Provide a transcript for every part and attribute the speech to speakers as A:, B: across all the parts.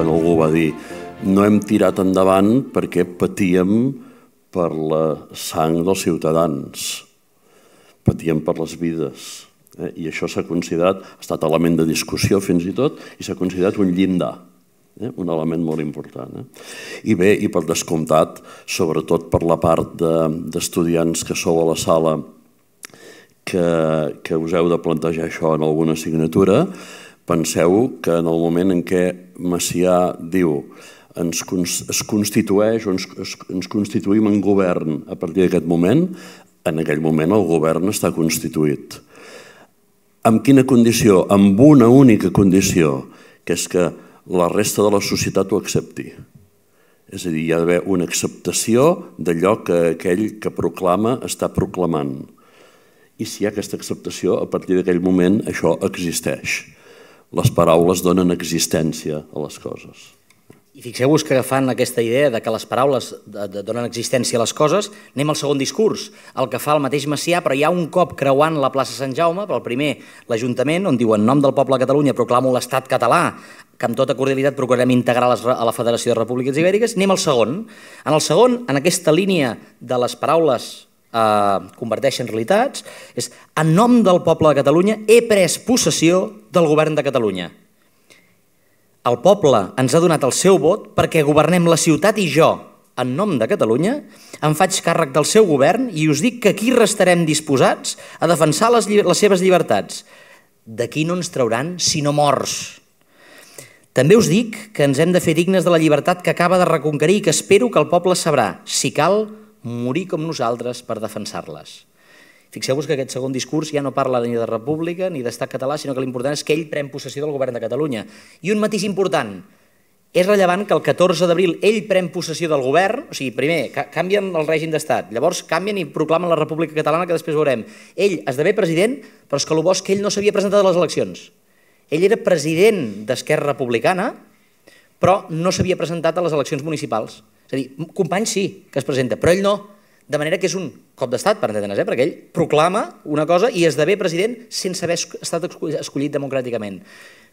A: quan algú va dir no hem tirat endavant perquè patíem per la sang dels ciutadans, patíem per les vides. Eh? I això s'ha considerat, ha estat element de discussió fins i tot, i s'ha considerat un llindar, eh? un element molt important. Eh? I bé, i per descomptat, sobretot per la part d'estudiants de, que sou a la sala que, que us heu de plantejar això en alguna assignatura, penseu que en el moment en què Macià diu ens, es constitueix o ens, ens constituïm en govern a partir d'aquest moment, en aquell moment el govern està constituït. Amb quina condició? Amb una única condició, que és que la resta de la societat ho accepti. És a dir, hi ha d'haver una acceptació d'allò que aquell que proclama està proclamant. I si hi ha aquesta acceptació, a partir d'aquell moment això existeix. Les paraules donen existència a les coses.
B: I fixeu-vos que agafant aquesta idea de que les paraules donen existència a les coses, anem al segon discurs, el que fa el mateix Macià, però hi ha un cop creuant la plaça Sant Jaume, per el primer l'Ajuntament, on diu en nom del poble de Catalunya proclamo l'estat català, que amb tota cordialitat procurarem integrar a la Federació de Repúbliques Ibèriques, anem al segon. En el segon, en aquesta línia de les paraules eh, converteixen realitats, és en nom del poble de Catalunya he pres possessió del govern de Catalunya el poble ens ha donat el seu vot perquè governem la ciutat i jo, en nom de Catalunya, em faig càrrec del seu govern i us dic que aquí restarem disposats a defensar les, les seves llibertats. D'aquí no ens trauran sinó morts. També us dic que ens hem de fer dignes de la llibertat que acaba de reconquerir i que espero que el poble sabrà, si cal, morir com nosaltres per defensar-les. Fixeu-vos que aquest segon discurs ja no parla ni de república ni d'estat català, sinó que l'important és que ell pren possessió del govern de Catalunya. I un matís important, és rellevant que el 14 d'abril ell pren possessió del govern, o sigui, primer, canvien el règim d'estat, llavors canvien i proclamen la República Catalana, que després veurem. Ell esdevé president, però és que el bo és que ell no s'havia presentat a les eleccions. Ell era president d'Esquerra Republicana, però no s'havia presentat a les eleccions municipals. És a dir, Companys sí que es presenta, però ell no. De manera que és un cop d'estat, per entendre's, eh? perquè ell proclama una cosa i esdevé president sense haver estat escollit democràticament.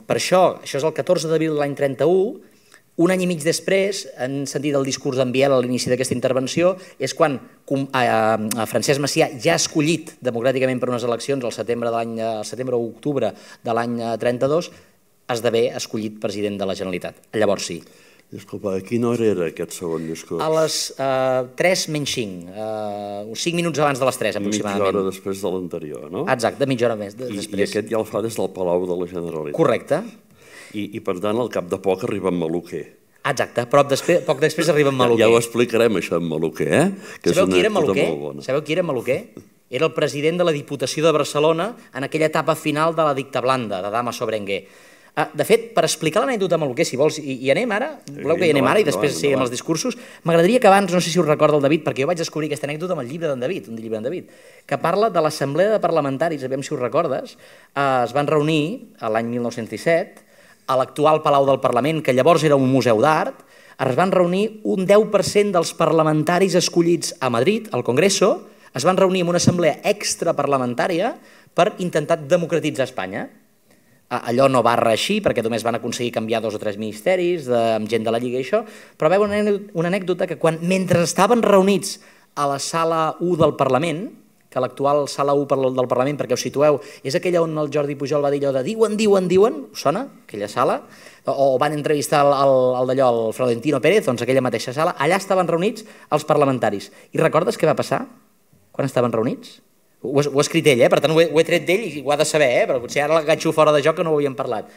B: Per això, això és el 14 d'abril de l'any 31, un any i mig després, en sentit el discurs d'en Biel a l'inici d'aquesta intervenció, és quan a Francesc Macià, ja escollit democràticament per unes eleccions al setembre, de al setembre o octubre de l'any 32, esdevé escollit president de la Generalitat. Llavors sí.
A: Disculpa, a quina hora era aquest segon discurs?
B: A les uh, eh, 3 menys 5, uh, uns 5 minuts abans de les 3 aproximadament.
A: Mitja hora després de l'anterior, no?
B: Exacte, mitja hora més de,
A: I,
B: després.
A: I aquest ja el fa des del Palau de la Generalitat.
B: Correcte.
A: I, i per tant, al cap de poc arriba en Maluquer.
B: Exacte, però després, poc després arriba en Maluquer.
A: Ja, ja ho explicarem, això, en Maluquer, eh?
B: Que Sabeu qui era Maluquer? Sabeu qui era Maluquer? Era el president de la Diputació de Barcelona en aquella etapa final de la dicta blanda, de Dama Sobrenguer. Ah, de fet, per explicar l'anècdota maluquer, si vols, i, i anem ara, voleu que hi anem ara i després seguim els discursos, m'agradaria que abans, no sé si us recorda el David, perquè jo vaig descobrir aquesta anècdota amb el llibre d'en David, un llibre d'en David, que parla de l'assemblea de parlamentaris, a veure si us recordes, eh, es van reunir l'any 1917 a l'actual Palau del Parlament, que llavors era un museu d'art, es van reunir un 10% dels parlamentaris escollits a Madrid, al Congreso, es van reunir en una assemblea extraparlamentària per intentar democratitzar Espanya allò no va reeixir perquè només van aconseguir canviar dos o tres ministeris de, amb gent de la Lliga i això, però veu una, una anècdota que quan, mentre estaven reunits a la sala 1 del Parlament, que l'actual sala 1 del Parlament, perquè us situeu, és aquella on el Jordi Pujol va dir allò de diuen, diuen, diuen, sona, aquella sala? O, o van entrevistar el, el, el d'allò, el Florentino Pérez, doncs aquella mateixa sala, allà estaven reunits els parlamentaris. I recordes què va passar quan estaven reunits? Ho, ho ha escrit ell, eh? per tant ho he, ho he tret d'ell i ho ha de saber, eh? però potser ara l'enganxo fora de joc que no ho havíem parlat.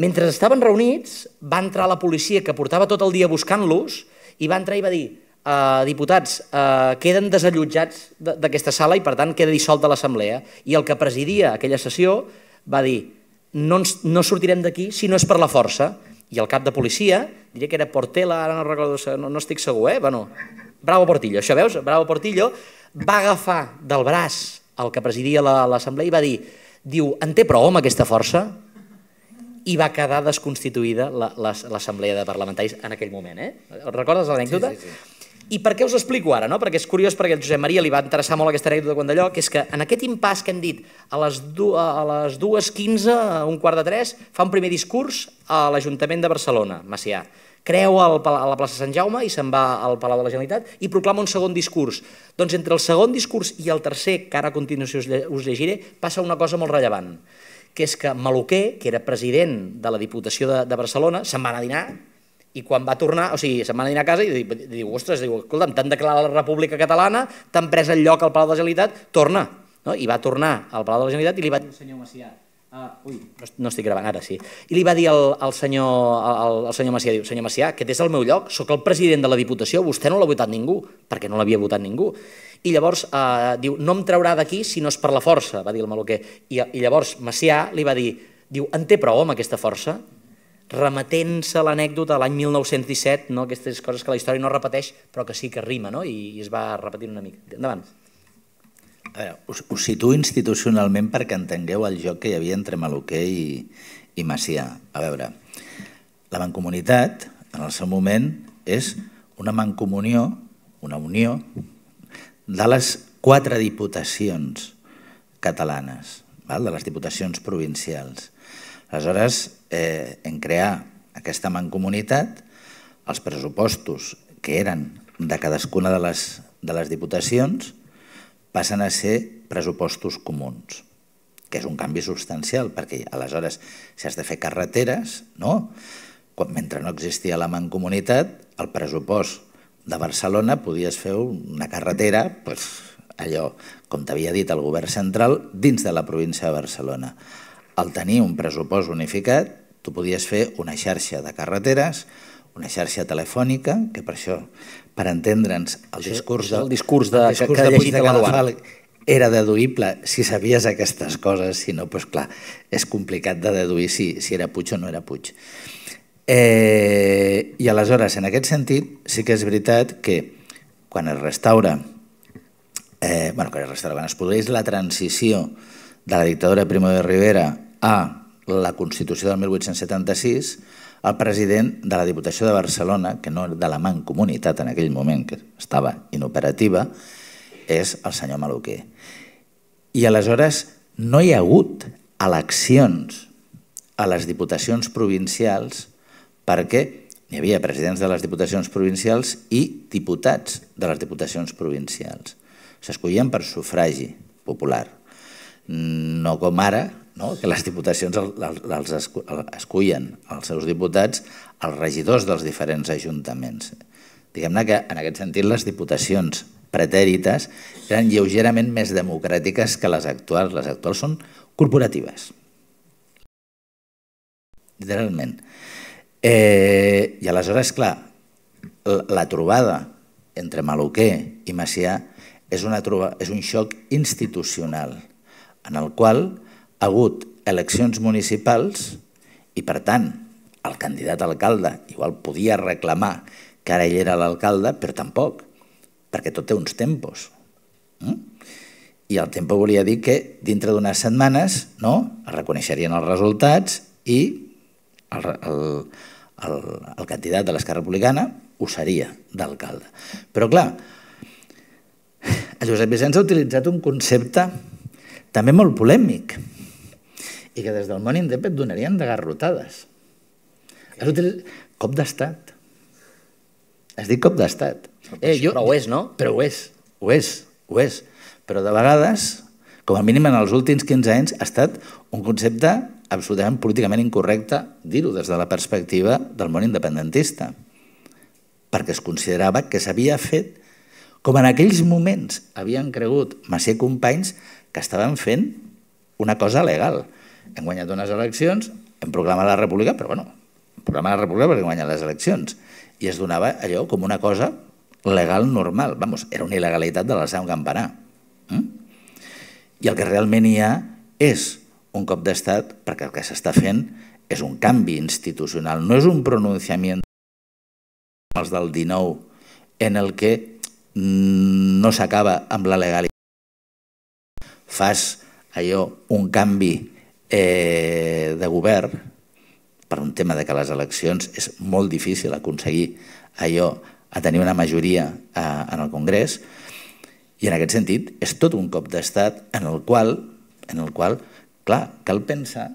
B: Mentre estaven reunits, va entrar la policia que portava tot el dia buscant-los i va entrar i va dir uh, diputats, uh, queden desallotjats d'aquesta sala i per tant queda dissolta l'assemblea. I el que presidia aquella sessió va dir no, ens, no sortirem d'aquí si no és per la força. I el cap de policia, diria que era Portela, ara no recordo, no, no estic segur, eh? Bueno, Bravo Portillo, això veus? Bravo Portillo, va agafar del braç el que presidia l'assemblea i va dir, diu, en té prou amb aquesta força? i va quedar desconstituïda l'assemblea de parlamentaris en aquell moment. Eh? Recordes l'anècdota? Sí, sí, sí. I per què us explico ara? No? Perquè és curiós, perquè el Josep Maria li va interessar molt aquesta anècdota quan d'allò, que és que en aquest impàs que hem dit, a les, du a les 2.15, un quart de tres, fa un primer discurs a l'Ajuntament de Barcelona, Macià. Creu al, a la plaça Sant Jaume i se'n va al Palau de la Generalitat i proclama un segon discurs. Doncs entre el segon discurs i el tercer, que ara a continuació us llegiré, passa una cosa molt rellevant, que és que Maluquer, que era president de la Diputació de, de Barcelona, se'n va anar a dinar i quan va tornar, o sigui, se'n va anar a casa i diu, ostres, diu, escolta'm, t'han declarat la República Catalana, t'han pres el lloc al Palau de la Generalitat, torna. No? I va tornar al Palau de la Generalitat i li va dir senyor Macià, ah, ui, no, no estic gravant ara, sí, i li va dir al, al, senyor, al, al senyor Macià, diu, senyor Macià, aquest és el meu lloc, sóc el president de la Diputació, vostè no l'ha votat ningú, perquè no l'havia votat ningú. I llavors eh, diu, no em traurà d'aquí si no és per la força, va dir el maluquer. I, I llavors Macià li va dir, diu, en té prou amb aquesta força? remetent-se a l'anècdota l'any 1917, no? aquestes coses que la història no repeteix, però que sí que rima, no? I, i es va repetint una mica. Endavant.
C: Veure, us, us situo institucionalment perquè entengueu el joc que hi havia entre Maluquer i, i Macià. A veure, la mancomunitat, en el seu moment, és una mancomunió, una unió, de les quatre diputacions catalanes, val? de les diputacions provincials. Aleshores, eh, en crear aquesta mancomunitat, els pressupostos que eren de cadascuna de les, de les diputacions passen a ser pressupostos comuns, que és un canvi substancial, perquè aleshores, si has de fer carreteres, no? Quan, mentre no existia la mancomunitat, el pressupost de Barcelona podies fer una carretera, pues, allò, com t'havia dit el govern central, dins de la província de Barcelona al tenir un pressupost unificat, tu podies fer una xarxa de carreteres, una xarxa telefònica, que per això, per entendre'ns, el discurs,
B: de, el discurs de,
C: el discurs que, que de, de Cadafal era deduïble si sabies aquestes coses, si no, doncs clar, és complicat de deduir si, si era Puig o no era Puig. Eh, I aleshores, en aquest sentit, sí que és veritat que quan es restaura, eh, bueno, quan es restaura, quan es produeix la transició de la dictadura de Primo de Rivera a la Constitució del 1876, el president de la Diputació de Barcelona, que no de la Mancomunitat en aquell moment, que estava inoperativa, és el senyor Maluquer. I aleshores no hi ha hagut eleccions a les diputacions provincials perquè hi havia presidents de les diputacions provincials i diputats de les diputacions provincials. S'escollien per sufragi popular, no com ara, no? que les diputacions els escullen els seus diputats els regidors dels diferents ajuntaments. Diguem-ne que en aquest sentit les diputacions pretèrites eren lleugerament més democràtiques que les actuals. Les actuals són corporatives. Literalment. Eh, I aleshores, clar, la trobada entre Maluquer i Macià és, una troba, és un xoc institucional en el qual ha hagut eleccions municipals i, per tant, el candidat a alcalde igual podia reclamar que ara ell era l'alcalde, però tampoc, perquè tot té uns tempos. Mm? I el tempo volia dir que dintre d'unes setmanes no, es reconeixerien els resultats i el, el, el, el candidat de l'Esquerra Republicana ho seria d'alcalde. Però clar, el Josep Vicenç ha utilitzat un concepte també molt polèmic, i que des del món indep et donarien de garrotades. Okay. Has utilitzat... Cop d'estat. Has dit cop d'estat.
B: Eh, jo, però ho és, no?
C: Però ho és, ho és, ho és. Però de vegades, com a mínim en els últims 15 anys, ha estat un concepte absolutament políticament incorrecte dir-ho des de la perspectiva del món independentista, perquè es considerava que s'havia fet com en aquells moments havien cregut Macià Companys que estaven fent una cosa legal hem guanyat unes eleccions, hem proclamat la república, però bueno, hem proclamat la república perquè hem guanyat les eleccions. I es donava allò com una cosa legal normal. Vamos, era una il·legalitat de l'alçar un campanar. Mm? I el que realment hi ha és un cop d'estat, perquè el que s'està fent és un canvi institucional, no és un pronunciament els del 19 en el que no s'acaba amb la legalitat. Fas allò, un canvi eh, de govern, per un tema de que les eleccions és molt difícil aconseguir allò, a tenir una majoria eh, en el Congrés, i en aquest sentit és tot un cop d'estat en el qual, en el qual, clar, cal pensar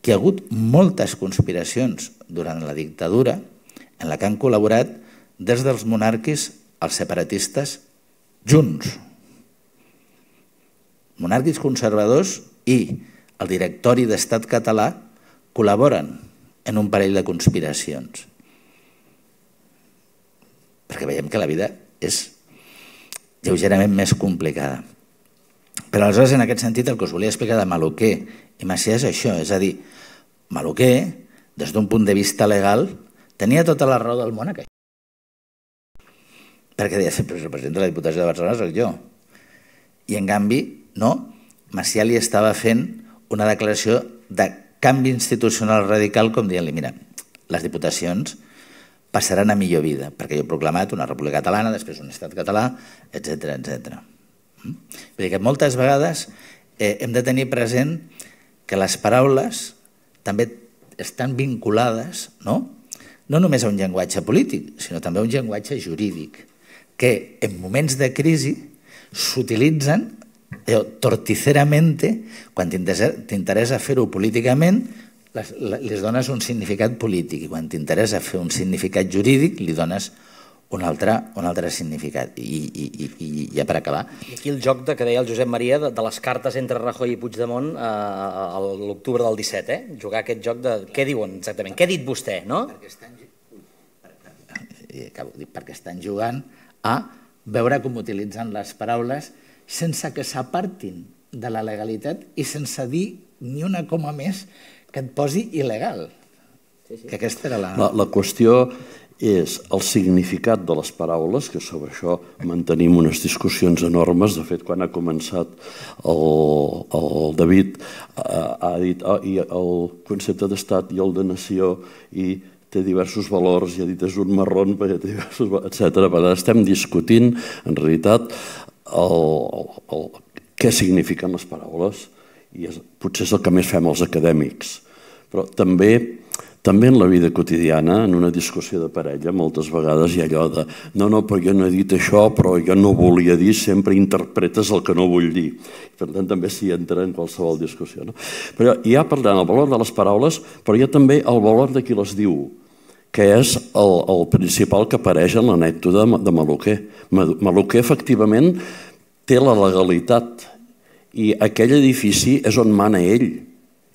C: que hi ha hagut moltes conspiracions durant la dictadura en la que han col·laborat des dels monàrquics als separatistes junts. Monàrquics conservadors i el directori d'Estat català col·laboren en un parell de conspiracions. Perquè veiem que la vida és lleugerament més complicada. Però aleshores, en aquest sentit, el que us volia explicar de Maluquer i Macià és això, és a dir, Maluquer, des d'un punt de vista legal, tenia tota la raó del món aquell. Perquè deia sempre, el president de la Diputació de Barcelona soc jo. I en canvi, no, Macià li estava fent una declaració de canvi institucional radical com dient-li, mira, les diputacions passaran a millor vida, perquè jo he proclamat una república catalana, després un estat català, etc etc. Mm? Vull dir que moltes vegades eh, hem de tenir present que les paraules també estan vinculades no? no només a un llenguatge polític, sinó també a un llenguatge jurídic, que en moments de crisi s'utilitzen torticeramente, quan t'interessa fer-ho políticament, les, les dones un significat polític i quan t'interessa fer un significat jurídic li dones un altre, un altre significat. I, i, i, i ja per acabar...
B: I aquí el joc de, que deia el Josep Maria de, de les cartes entre Rajoy i Puigdemont eh, a l'octubre del 17, eh? jugar aquest joc de què diuen exactament, què ha dit vostè, no?
C: Perquè estan, acabo, perquè estan jugant a veure com utilitzen les paraules sense que s'apartin de la legalitat i sense dir ni una coma més que et posi il·legal. Sí, sí. Que aquesta era la...
A: La, la qüestió és el significat de les paraules, que sobre això mantenim unes discussions enormes. De fet, quan ha començat el, el David ha, ha dit oh, i el concepte d'estat i el de nació i té diversos valors, i ha dit és un marron, perquè té diversos, etc. Per tant, estem discutint, en realitat, el, el, el, què signifiquen les paraules i és, potser és el que més fem els acadèmics. Però també també en la vida quotidiana, en una discussió de parella, moltes vegades hi ha allò de no, no, però jo no he dit això, però jo no volia dir, sempre interpretes el que no vull dir. Per tant, també s'hi entra en qualsevol discussió. No? Però hi ha, per tant, el valor de les paraules, però hi ha també el valor de qui les diu, que és el, el principal que apareix en l'anècdota de, de Maluquer. Maluquer, efectivament, té la legalitat i aquell edifici és on mana ell.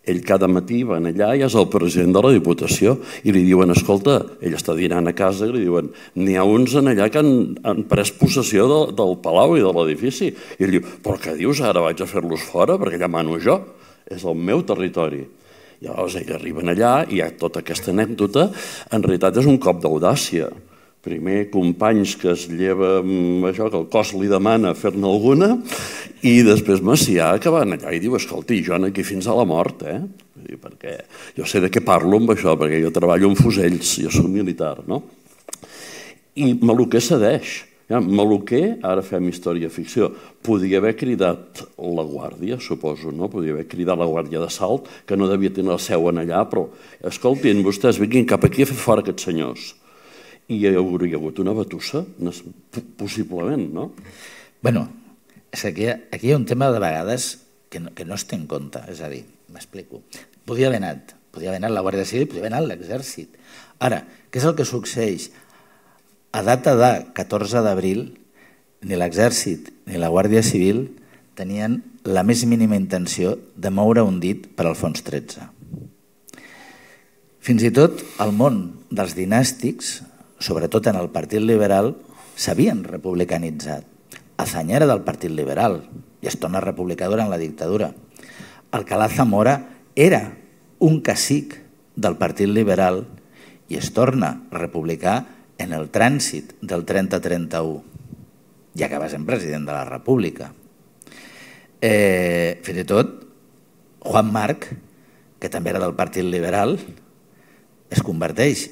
A: Ell cada matí va allà i és el president de la Diputació i li diuen, escolta, ell està dinant a casa i li diuen, n'hi ha uns en allà que han, han pres possessió de, del palau i de l'edifici. I ell diu, però què dius, ara vaig a fer-los fora perquè allà mano jo, és el meu territori. Llavors ells arriben allà i hi ha tota aquesta anècdota, en realitat és un cop d'audàcia primer companys que es lleva això, que el cos li demana fer-ne alguna, i després Macià que va allà i diu, escolti, jo aquí fins a la mort, eh? Perquè jo sé de què parlo amb això, perquè jo treballo amb fusells, jo soc militar, no? I Maluquer cedeix. Ja, Maluquer, ara fem història-ficció, podia haver cridat la guàrdia, suposo, no? Podia haver cridat la guàrdia de salt, que no devia tenir el seu en allà, però escoltin, vostès vinguin cap aquí a fer fora aquests senyors i hi hauria hagut una batussa, possiblement, no?
C: Bueno, és que aquí hi ha un tema de vegades que no, que no es té en compte, és a dir, m'explico. Podia haver anat, podia haver anat la Guàrdia Civil, podia haver anat l'exèrcit. Ara, què és el que succeeix? A data de 14 d'abril, ni l'exèrcit ni la Guàrdia Civil tenien la més mínima intenció de moure un dit per al fons 13. Fins i tot el món dels dinàstics sobretot en el Partit Liberal, s'havien republicanitzat. Azany era del Partit Liberal i es torna durant la dictadura. Alcalá Zamora era un cacic del Partit Liberal i es torna republicà en el trànsit del 30-31 i acaba sent president de la República. Eh, fins i tot, Juan Marc, que també era del Partit Liberal, es converteix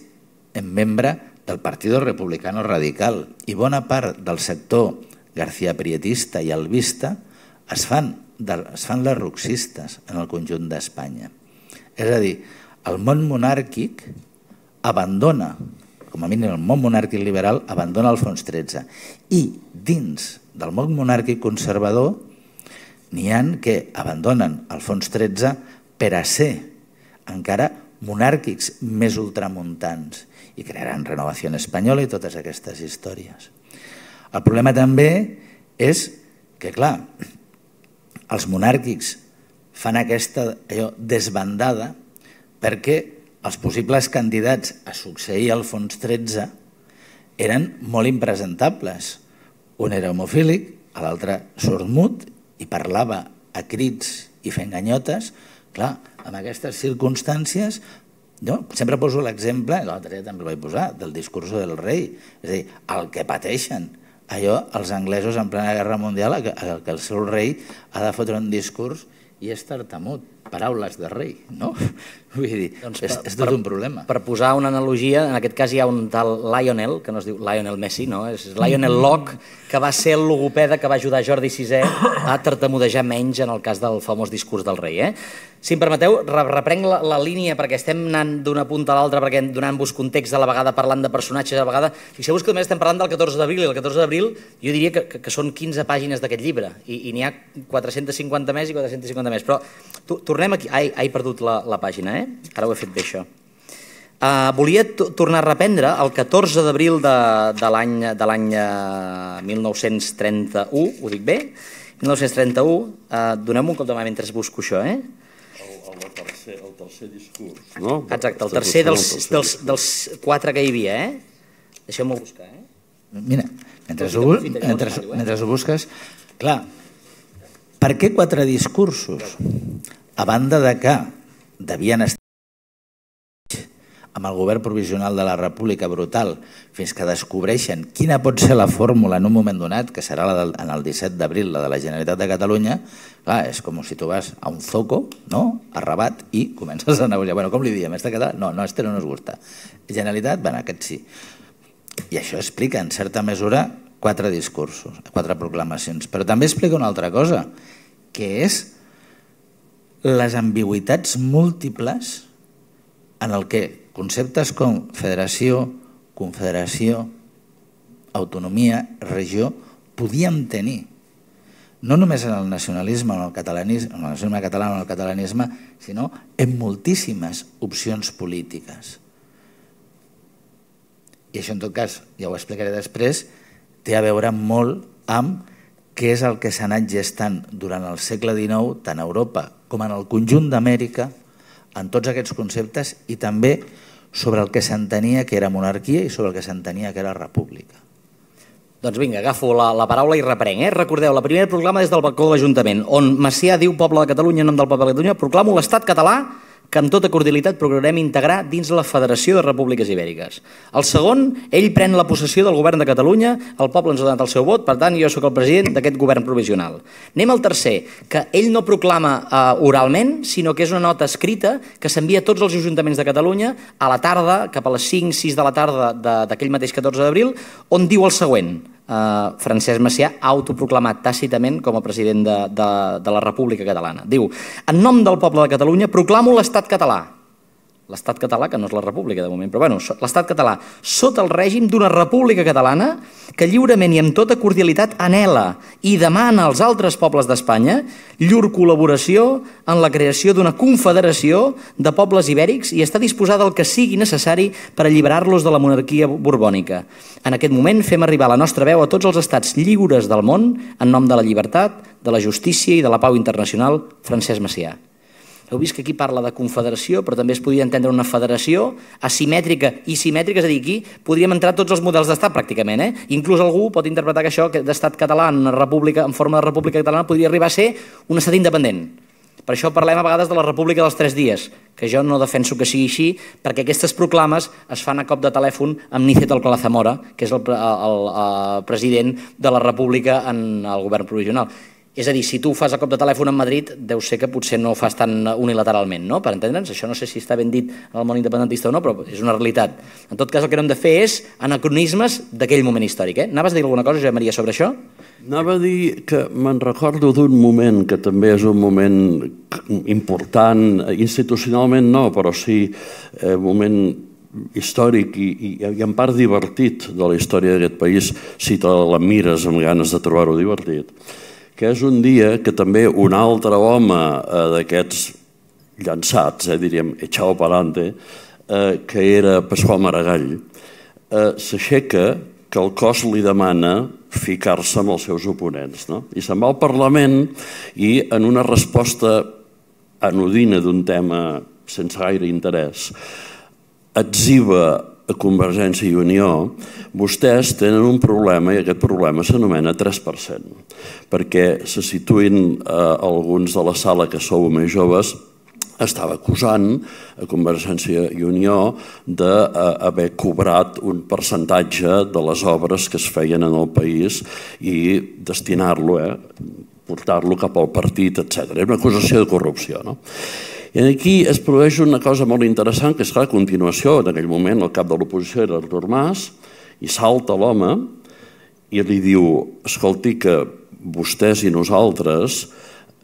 C: en membre del Partido Republicano Radical i bona part del sector García Prietista i Albista es fan, es fan les roxistes en el conjunt d'Espanya. És a dir, el món monàrquic abandona, com a mínim el món monàrquic liberal, abandona el fons 13. I dins del món monàrquic conservador n'hi han que abandonen el fons 13 per a ser encara monàrquics més ultramuntants i crearan Renovació Espanyola i totes aquestes històries. El problema també és que, clar, els monàrquics fan aquesta allò, desbandada perquè els possibles candidats a succeir al fons 13 eren molt impresentables. Un era homofílic, l'altre sordmut i parlava a crits i fent ganyotes. Clar, en aquestes circumstàncies, jo sempre poso l'exemple, l'altre dia també el vaig posar, del discurs del rei. És a dir, el que pateixen allò, els anglesos en plena guerra mundial, que, que el seu rei ha de fotre un discurs i és tartamut, paraules de rei, no? Vull dir, doncs és, és tot per, un problema.
B: Per posar una analogia, en aquest cas hi ha un tal Lionel, que no es diu Lionel Messi, no? És Lionel Locke, que va ser el logopeda que va ajudar Jordi VI a tartamudejar menys en el cas del famós discurs del rei. Eh? Si em permeteu, reprenc la, la línia perquè estem anant d'una punta a l'altra, perquè donant-vos context a la vegada, parlant de personatges a la vegada. Fixeu-vos que només estem parlant del 14 d'abril, i el 14 d'abril jo diria que, que, que són 15 pàgines d'aquest llibre, i, i n'hi ha 450 més i 450 més. Però to, tornem aquí... Ai, he perdut la, la pàgina, eh? Ara ho he fet bé, això. Uh, volia tornar a reprendre el 14 d'abril de, de l'any de l'any uh, 1931, ho dic bé? 1931, uh, donem un cop de mà mentre busco això, eh?
A: el tercer, el tercer discurs, no?
B: Exacte, el tercer dels, dels, dels quatre que hi havia, eh? Deixeu-me buscar, eh?
C: Mira, mentre, ho, mentre, eh? mentre ho busques, clar, per què quatre discursos? A banda de que devien estar amb el govern provisional de la República brutal fins que descobreixen quina pot ser la fórmula en un moment donat, que serà la del, en el 17 d'abril, la de la Generalitat de Catalunya, clar, és com si tu vas a un zoco, no?, a Rabat, i comences a negociar. Bueno, com li diem? Este català? No, no, este no nos gusta. Generalitat, bueno, aquest sí. I això explica, en certa mesura, quatre discursos, quatre proclamacions. Però també explica una altra cosa, que és les ambigüitats múltiples en el que conceptes com federació, confederació, autonomia, regió, podíem tenir. No només en el nacionalisme, en el catalanisme, en el nacionalisme català, en el catalanisme, sinó en moltíssimes opcions polítiques. I això, en tot cas, ja ho explicaré després, té a veure molt amb què és el que s'ha anat gestant durant el segle XIX, tant a Europa com en el conjunt d'Amèrica, en tots aquests conceptes i també sobre el que s'entenia que era monarquia i sobre el que s'entenia que era república.
B: Doncs vinga, agafo la, la paraula i reprenc. Eh? Recordeu, la primera proclama des del balcó de l'Ajuntament, on Macià diu poble de Catalunya en nom del poble de Catalunya, proclamo l'estat català que amb tota cordialitat procurarem integrar dins la Federació de Repúbliques Ibèriques. El segon, ell pren la possessió del govern de Catalunya, el poble ens ha donat el seu vot, per tant jo sóc el president d'aquest govern provisional. Anem al tercer, que ell no proclama uh, oralment, sinó que és una nota escrita que s'envia a tots els ajuntaments de Catalunya a la tarda, cap a les 5-6 de la tarda d'aquell mateix 14 d'abril, on diu el següent, eh, Francesc Macià ha autoproclamat tàcitament com a president de, de, de la República Catalana. Diu, en nom del poble de Catalunya proclamo l'estat català, l'estat català, que no és la república de moment, però bueno, l'estat català, sota el règim d'una república catalana que lliurement i amb tota cordialitat anela i demana als altres pobles d'Espanya llur col·laboració en la creació d'una confederació de pobles ibèrics i està disposada al que sigui necessari per alliberar-los de la monarquia borbònica. En aquest moment fem arribar la nostra veu a tots els estats lliures del món en nom de la llibertat, de la justícia i de la pau internacional, Francesc Macià. Heu vist que aquí parla de confederació, però també es podria entendre una federació asimètrica i simètrica, és a dir, aquí podríem entrar tots els models d'estat pràcticament. Eh? Inclús algú pot interpretar que això d'estat català en, república, en forma de república catalana podria arribar a ser un estat independent. Per això parlem a vegades de la República dels Tres Dies, que jo no defenso que sigui així, perquè aquestes proclames es fan a cop de telèfon amb Nícet Alcalá Zamora, que és el, el, el, el president de la República en el govern provisional. És a dir, si tu fas a cop de telèfon en Madrid, deu ser que potser no ho fas tan unilateralment, no? per entendre'ns. Això no sé si està ben dit en el món independentista o no, però és una realitat. En tot cas, el que no hem de fer és anacronismes d'aquell moment històric. Eh? Anaves a dir alguna cosa, Josep Maria, sobre això?
A: Anava a dir que me'n recordo d'un moment que també és un moment important, institucionalment no, però sí eh, moment històric i, i, i en part divertit de la història d'aquest país, si te la mires amb ganes de trobar-ho divertit que és un dia que també un altre home eh, d'aquests llançats, eh, diríem, echao palante, eh, que era Pasqual Maragall, eh, s'aixeca que el cos li demana ficar-se amb els seus oponents. No? I se'n va al Parlament i en una resposta anodina d'un tema sense gaire interès, etziva a Convergència i Unió, vostès tenen un problema i aquest problema s'anomena 3%, perquè se situïn eh, alguns de la sala que sou més joves estava acusant a Convergència i Unió d'haver cobrat un percentatge de les obres que es feien en el país i destinar-lo, eh, portar-lo cap al partit, etc. Era una acusació de corrupció. No? I aquí es produeix una cosa molt interessant, que és clar, a continuació, en aquell moment, el cap de l'oposició era Artur Mas, i salta l'home i li diu, escolti, que vostès i nosaltres,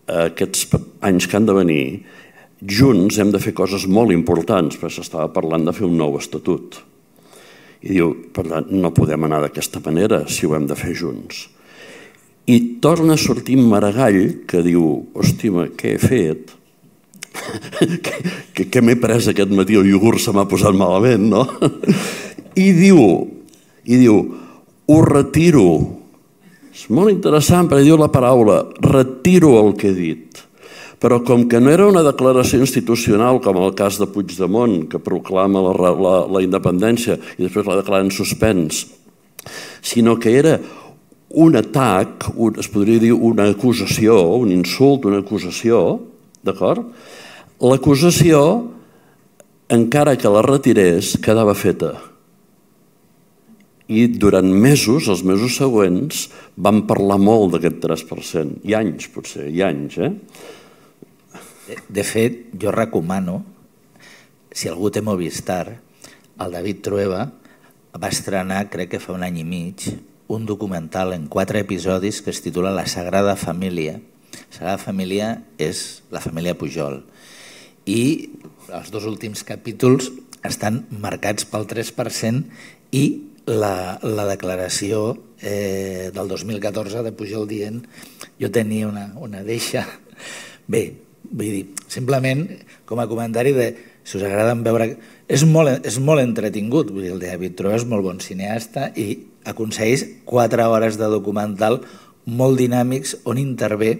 A: aquests anys que han de venir, junts hem de fer coses molt importants, perquè s'estava parlant de fer un nou estatut. I diu, per tant, no podem anar d'aquesta manera si ho hem de fer junts. I torna a sortir Maragall, que diu, hòstia, què he fet? que, que m'he pres aquest matí el iogurt se m'ha posat malament, no? I diu, i diu, ho retiro. És molt interessant perquè diu la paraula, retiro el que he dit. Però com que no era una declaració institucional, com el cas de Puigdemont, que proclama la, la, la independència i després la declara en suspens, sinó que era un atac, un, es podria dir una acusació, un insult, una acusació, d'acord? L'acusació, encara que la retirés, quedava feta. I durant mesos, els mesos següents, vam parlar molt d'aquest 3%. I anys, potser, i anys, eh?
C: De, de fet, jo recomano, si algú té Movistar, el David Trueba va estrenar, crec que fa un any i mig, un documental en quatre episodis que es titula La Sagrada Família. La Sagrada Família és la família Pujol i els dos últims capítols estan marcats pel 3% i la, la declaració eh, del 2014 de Pujol dient jo tenia una, una deixa... Bé, vull dir, simplement com a comentari de si us agrada veure... És molt, és molt entretingut, vull dir, el David Troa és molt bon cineasta i aconsegueix quatre hores de documental molt dinàmics on intervé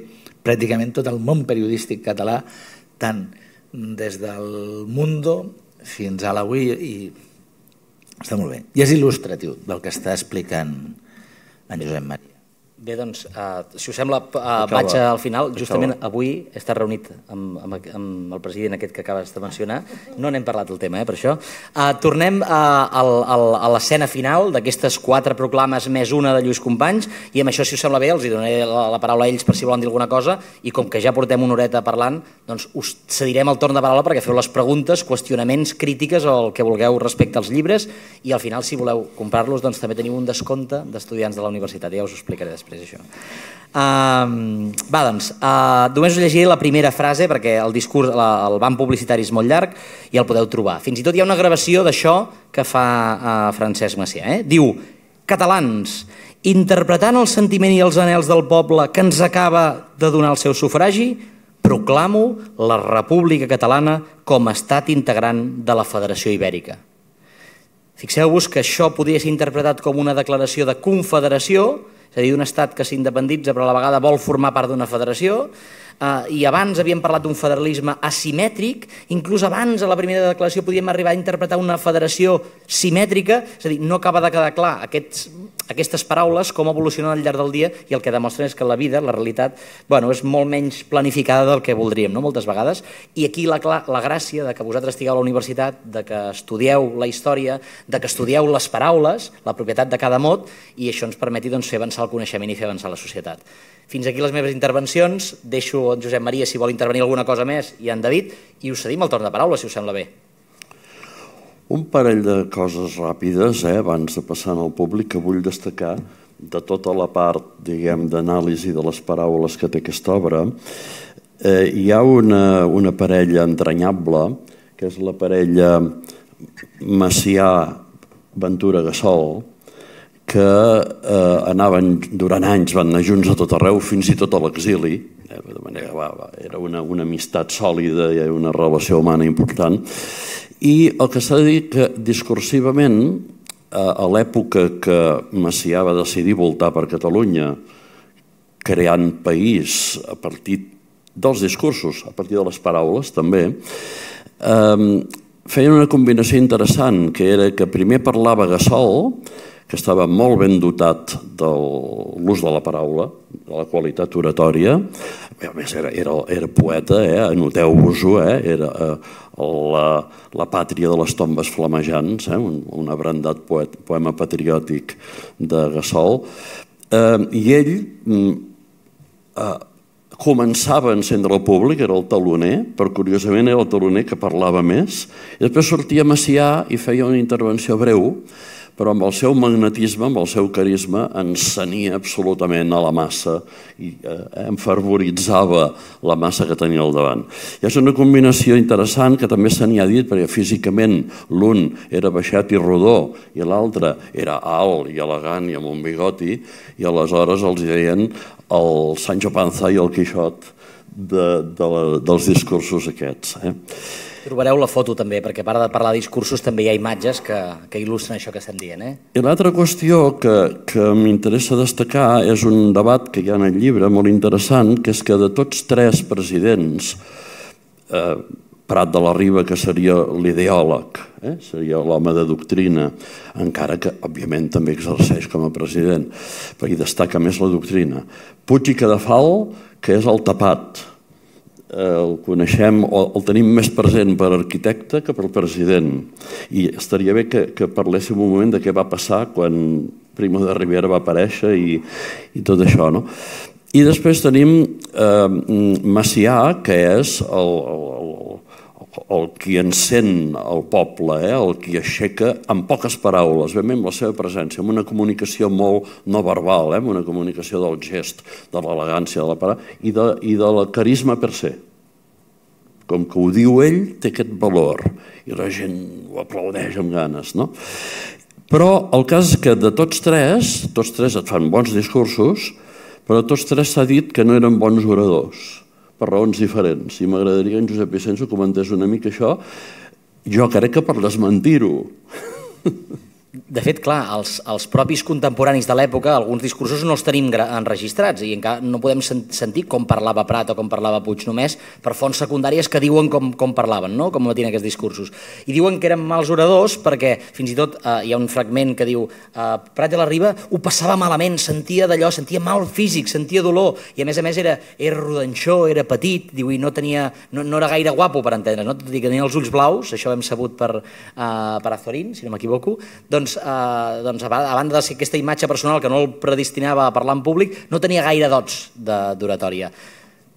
C: pràcticament tot el món periodístic català, tant des del Mundo fins a l'avui i està molt bé. I és il·lustratiu del que està explicant en Josep Maria.
B: Bé, doncs, uh, si us sembla, uh, vaig al final. Justament avui he estat reunit amb, amb, amb el president aquest que acabes de mencionar. No n'hem parlat del tema, eh, per això. Uh, tornem uh, al, al, a l'escena final d'aquestes quatre proclames més una de Lluís Companys i amb això, si us sembla bé, els hi donaré la, la paraula a ells per si volen dir alguna cosa i com que ja portem una horeta parlant, doncs us cedirem el torn de paraula perquè feu les preguntes, qüestionaments, crítiques o el que vulgueu respecte als llibres i al final, si voleu comprar-los, doncs també teniu un descompte d'estudiants de la universitat. Ja us ho explicaré després després, això. Uh, va, doncs, uh, només us llegiré la primera frase perquè el discurs, la, el banc publicitari és molt llarg i el podeu trobar. Fins i tot hi ha una gravació d'això que fa uh, Francesc Macià. Eh? Diu, catalans, interpretant el sentiment i els anels del poble que ens acaba de donar el seu sufragi, proclamo la República Catalana com a estat integrant de la Federació Ibèrica. Fixeu-vos que això podria ser interpretat com una declaració de confederació, és a dir, d'un estat que s'independitza però a la vegada vol formar part d'una federació, Uh, I abans havíem parlat d'un federalisme asimètric, inclús abans a la primera declaració podíem arribar a interpretar una federació simètrica, és a dir, no acaba de quedar clar aquests, aquestes paraules com evolucionen al llarg del dia i el que demostren és que la vida, la realitat, bueno, és molt menys planificada del que voldríem, no? moltes vegades, i aquí la, la gràcia de que vosaltres estigueu a la universitat, de que estudieu la història, de que estudieu les paraules, la propietat de cada mot, i això ens permeti doncs, fer avançar el coneixement i fer avançar la societat. Fins aquí les meves intervencions, deixo en Josep Maria si vol intervenir alguna cosa més i en David, i us cedim el torn de paraula, si us sembla bé.
A: Un parell de coses ràpides, eh, abans de passar al públic, que vull destacar de tota la part, diguem, d'anàlisi de les paraules que té aquesta obra. Eh, hi ha una, una parella entranyable, que és la parella Macià Ventura Gassol, que eh, anaven durant anys, van anar junts a tot arreu, fins i tot a l'exili, eh, de manera va, va, era una, una amistat sòlida i una relació humana important, i el que s'ha de dir que discursivament, a l'època que Macià va decidir voltar per Catalunya, creant país a partir dels discursos, a partir de les paraules també, eh, feien una combinació interessant, que era que primer parlava Gassol, que estava molt ben dotat de l'ús de la paraula, de la qualitat oratòria, a més era, era, era poeta, eh? anoteu-vos-ho, eh? era eh, la, la pàtria de les tombes flamejants, eh? un, un abrandat poet, poema patriòtic de Gassol, eh, i ell mm, eh, començava a encendre el públic, era el taloner, però curiosament era el taloner que parlava més, i després sortia Macià i feia una intervenció breu, però amb el seu magnetisme, amb el seu carisma, encenia absolutament a la massa i eh, enfervoritzava la massa que tenia al davant. I és una combinació interessant que també se n'hi ha dit, perquè físicament l'un era baixat i rodó i l'altre era alt i elegant i amb un bigoti, i aleshores els deien el Sancho Panza i el Quixot de, de la, dels discursos aquests. Eh?
B: Trobareu la foto també, perquè a part de parlar de discursos també hi ha imatges que, que il·lustren això que estem dient. Eh?
A: I l'altra qüestió que, que m'interessa destacar és un debat que hi ha en el llibre molt interessant, que és que de tots tres presidents, eh, Prat de la Riba, que seria l'ideòleg, eh? seria l'home de doctrina, encara que, òbviament, també exerceix com a president, perquè destaca més la doctrina. Puig i Cadafal, que és el tapat, el coneixem o el tenim més present per arquitecte que per president. I estaria bé que, que parléssim un moment de què va passar quan Primo de Rivera va aparèixer i, i tot això. No? I després tenim eh, Macià, que és el, el, el, el qui encén el poble, eh? el qui aixeca amb poques paraules, ben amb la seva presència, amb una comunicació molt no verbal, eh? amb una comunicació del gest, de l'elegància de la paraula i de, i de la carisma per ser. Com que ho diu ell, té aquest valor i la gent ho aplaudeix amb ganes. No? Però el cas és que de tots tres, tots tres et fan bons discursos, però tots tres s'ha dit que no eren bons oradors, per raons diferents. I m'agradaria que en Josep Vicenç ho comentés una mica això. Jo crec que per desmentir-ho.
B: De fet, clar, els, els propis contemporanis de l'època, alguns discursos no els tenim enregistrats i encara no podem sentir com parlava Prat o com parlava Puig només per fonts secundàries que diuen com, com parlaven, no? com matien aquests discursos. I diuen que eren mals oradors perquè fins i tot eh, hi ha un fragment que diu eh, Prat de la Riba ho passava malament, sentia d'allò, sentia mal físic, sentia dolor i a més a més era, era rodanxó, era petit, diu, i no, tenia, no, no era gaire guapo per entendre, no? tot i que tenia els ulls blaus, això hem sabut per, eh, per Azorín, si no m'equivoco, doncs doncs, eh, doncs a banda de ser aquesta imatge personal que no el predestinava a parlar en públic, no tenia gaire dots d'oratòria.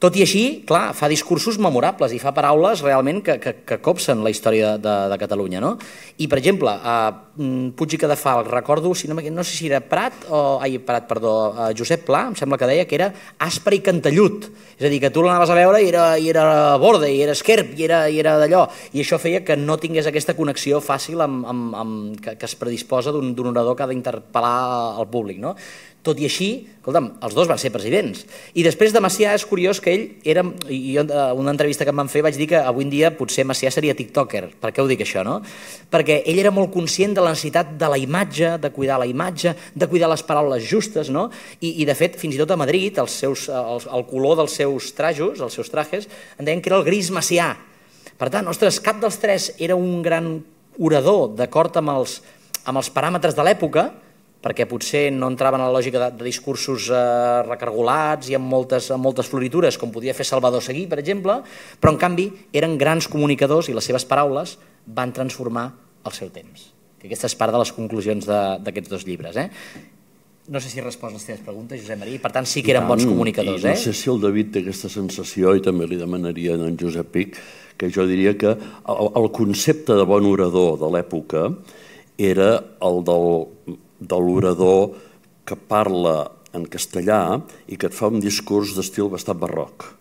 B: Tot i així, clar, fa discursos memorables i fa paraules realment que, que, que copsen la història de, de Catalunya. No? I, per exemple, a Puig i Cadafal, recordo, si no, no sé si era Prat o... Ai, Prat, perdó, Josep Pla, em sembla que deia que era aspre i cantellut. És a dir, que tu l'anaves a veure i era, i era borde, i era esquerp, i era, i era d'allò. I això feia que no tingués aquesta connexió fàcil amb, amb, amb, que, que es predisposa d'un orador que ha d'interpel·lar al públic. No? Tot i així, escolta'm, els dos van ser presidents. I després de Macià és curiós que ell era... I jo, eh, una entrevista que em van fer vaig dir que avui en dia potser Macià seria tiktoker. Per què ho dic això, no? Perquè ell era molt conscient de la necessitat de la imatge, de cuidar la imatge, de cuidar les paraules justes, no? I, i de fet, fins i tot a Madrid, els seus, el, el color dels seus trajos, els seus trajes, en deien que era el gris macià. Per tant, ostres, cap dels tres era un gran orador d'acord amb, els, amb els paràmetres de l'època, perquè potser no entraven a la lògica de, de discursos eh, recargolats i amb moltes, amb moltes floritures, com podia fer Salvador Seguí, per exemple, però en canvi eren grans comunicadors i les seves paraules van transformar el seu temps. Que aquesta és part de les conclusions d'aquests dos llibres. Eh? No sé si respost les teves preguntes, Josep Maria, per tant sí que eren bons comunicadors.
A: I
B: no
A: eh? sé si el David té aquesta sensació, i també li demanaria a en Josep Pic, que jo diria que el, el concepte de bon orador de l'època era el del, de l'orador que parla en castellà i que et fa un discurs d'estil bastant barroc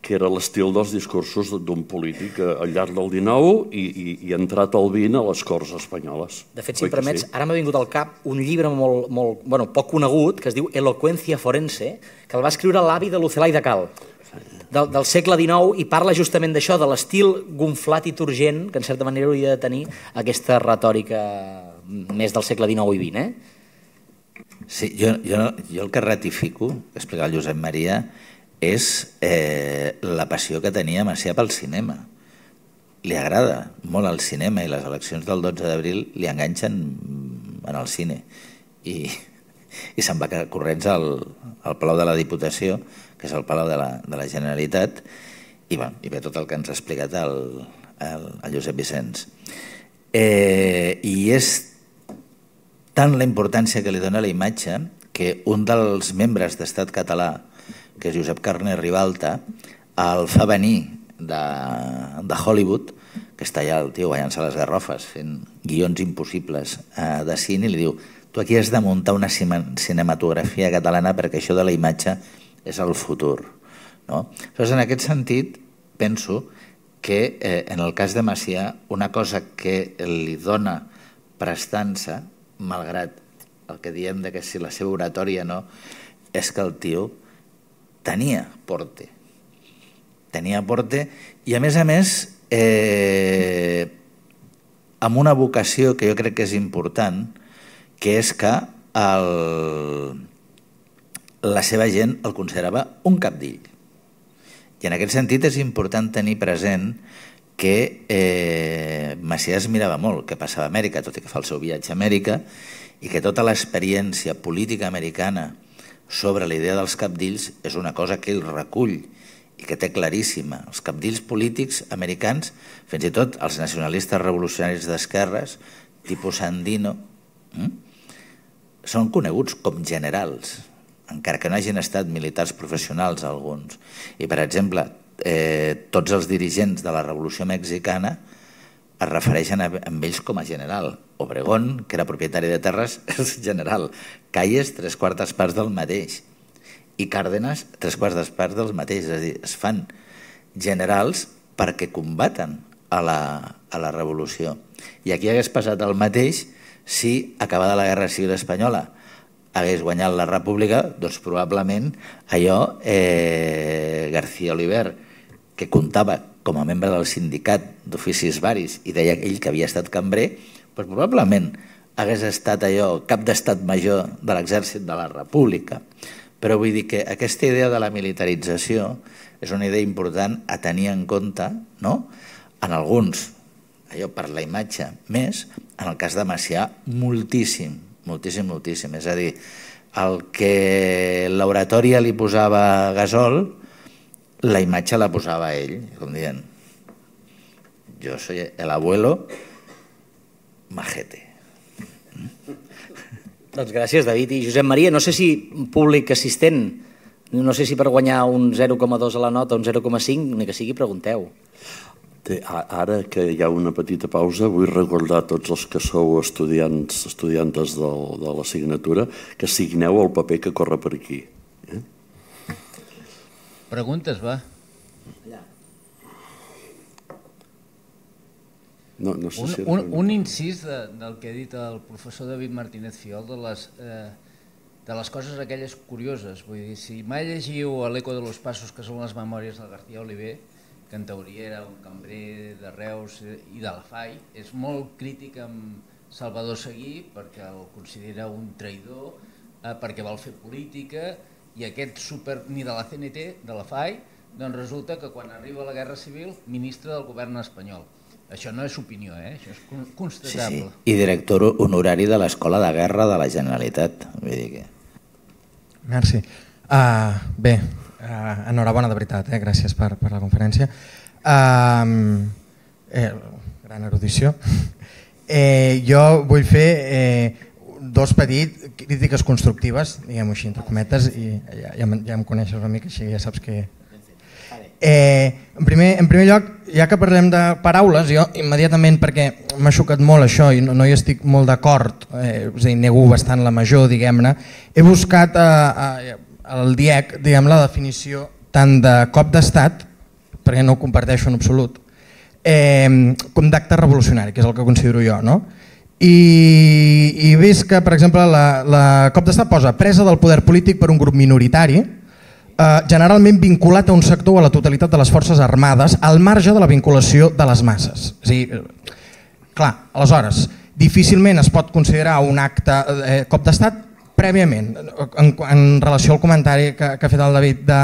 A: que era l'estil dels discursos d'un polític al llarg del XIX i, i, i entrat al XX a les Corts Espanyoles.
B: De fet, si em permets, sí? ara m'ha vingut al cap un llibre molt, molt bueno, poc conegut que es diu Eloquència forense, que el va escriure l'avi de Lucelai de Cal del, del segle XIX i parla justament d'això, de l'estil gonflat i turgent que en certa manera hauria de tenir aquesta retòrica més del segle XIX i XX. Eh?
C: Sí, jo, jo, jo el que ratifico, que explica el Josep Maria, és eh, la passió que tenia Macià pel cinema. Li agrada molt el cinema i les eleccions del 12 d'abril li enganxen en el cine i, i se'n va corrents al, al Palau de la Diputació que és el Palau de la, de la Generalitat, i, bueno, i ve tot el que ens ha explicat el, el, el Josep Vicenç. Eh, I és tant la importància que li dona la imatge que un dels membres d'Estat català, que és Josep Carner Ribalta, el fa venir de, de Hollywood, que està allà el tio ballant-se les garrofes, fent guions impossibles eh, de cine, i li diu tu aquí has de muntar una cinematografia catalana perquè això de la imatge és el futur. No? Llavors, en aquest sentit, penso que eh, en el cas de Macià, una cosa que li dona prestança, malgrat el que diem de que si la seva oratòria no, és que el tio tenia porte. Tenia porte i, a més a més, eh, amb una vocació que jo crec que és important, que és que el, la seva gent el considerava un capdill. I en aquest sentit és important tenir present que eh, Macià es mirava molt què passava a Amèrica, tot i que fa el seu viatge a Amèrica, i que tota l'experiència política americana sobre la idea dels capdills és una cosa que ell recull i que té claríssima. Els capdills polítics americans, fins i tot els nacionalistes revolucionaris d'esquerres, tipus Sandino, hm, són coneguts com generals, encara que no hagin estat militars professionals alguns. I, per exemple, eh, tots els dirigents de la Revolució Mexicana es refereixen a, a ells com a general. Obregón, que era propietari de terres, és general. Calles, tres quartes parts del mateix. I Cárdenas, tres quartes parts dels mateix. És a dir, es fan generals perquè combaten a la, a la revolució. I aquí hagués passat el mateix si, acabada la Guerra Civil Espanyola, hagués guanyat la república, doncs probablement allò eh, García Oliver, que comptava com a membre del sindicat d'oficis varis i deia ell que havia estat cambrer, doncs probablement hagués estat allò cap d'estat major de l'exèrcit de la república. Però vull dir que aquesta idea de la militarització és una idea important a tenir en compte no? en alguns, allò per la imatge més, en el cas de Macià, moltíssim, moltíssim, moltíssim. És a dir, el que l'oratòria li posava Gasol, la imatge la posava ell, com dient, jo soy el abuelo majete.
B: Doncs gràcies, David. I Josep Maria, no sé si públic assistent, no sé si per guanyar un 0,2 a la nota o un 0,5, ni que sigui, pregunteu.
A: Ara que hi ha una petita pausa, vull recordar a tots els que sou estudiants, estudiantes de, de l'assignatura que signeu el paper que corre per aquí. Eh?
D: Preguntes, va.
A: No, no sé
D: un,
A: si
D: un, un incís de, del que ha dit el professor David Martínez Fiol de les, eh, de les coses aquelles curioses. Vull dir, si mai llegiu l'Eco de los Passos, que són les memòries del García Oliver, que en teoria era un cambrer de Reus i de la FAI, és molt crític amb, Salvador Seguí perquè el considera un traïdor, eh, perquè vol fer política i aquest super ni de la CNT, de la FAI, doncs resulta que quan arriba la Guerra Civil, ministre del govern espanyol. Això no és opinió, eh? això és constatable. Sí,
C: sí. I director honorari de l'Escola de Guerra de la Generalitat. Vull dir que...
E: Merci. Uh, bé, uh, enhorabona de veritat, eh? gràcies per, per la conferència. Uh, eh, gran erudició. Eh, jo vull fer eh, dos petits crítiques constructives, diguem-ho així, entre cometes, i ja, ja, ja em coneixes una mica, així ja saps que... Eh, en, primer, en primer lloc, ja que parlem de paraules, jo immediatament, perquè m'ha xocat molt això i no, no hi estic molt d'acord, eh, és a dir, nego bastant la major, diguem-ne, he buscat a, a, al DIEC diguem, la definició tant de cop d'estat, perquè no ho comparteixo en absolut, eh, com d'acte revolucionari, que és el que considero jo, no? I, i vist que, per exemple, la, la cop d'estat posa presa del poder polític per un grup minoritari, eh, generalment vinculat a un sector o a la totalitat de les forces armades al marge de la vinculació de les masses. És a dir, clar, aleshores, difícilment es pot considerar un acte eh, cop d'estat prèviament, en, en relació al comentari que, que ha fet el David de,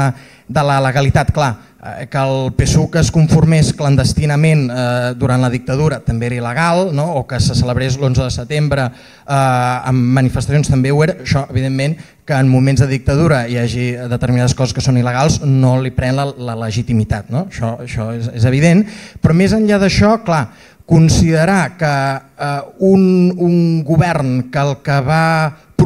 E: de la legalitat, clar, Eh, que el PSUC es conformés clandestinament eh, durant la dictadura també era il·legal, no? o que se celebrés l'11 de setembre eh, amb manifestacions també ho era, això evidentment que en moments de dictadura hi hagi determinades coses que són il·legals no li pren la, la legitimitat, no? això, això és, és evident, però més enllà d'això, clar, considerar que eh, un, un govern que el que va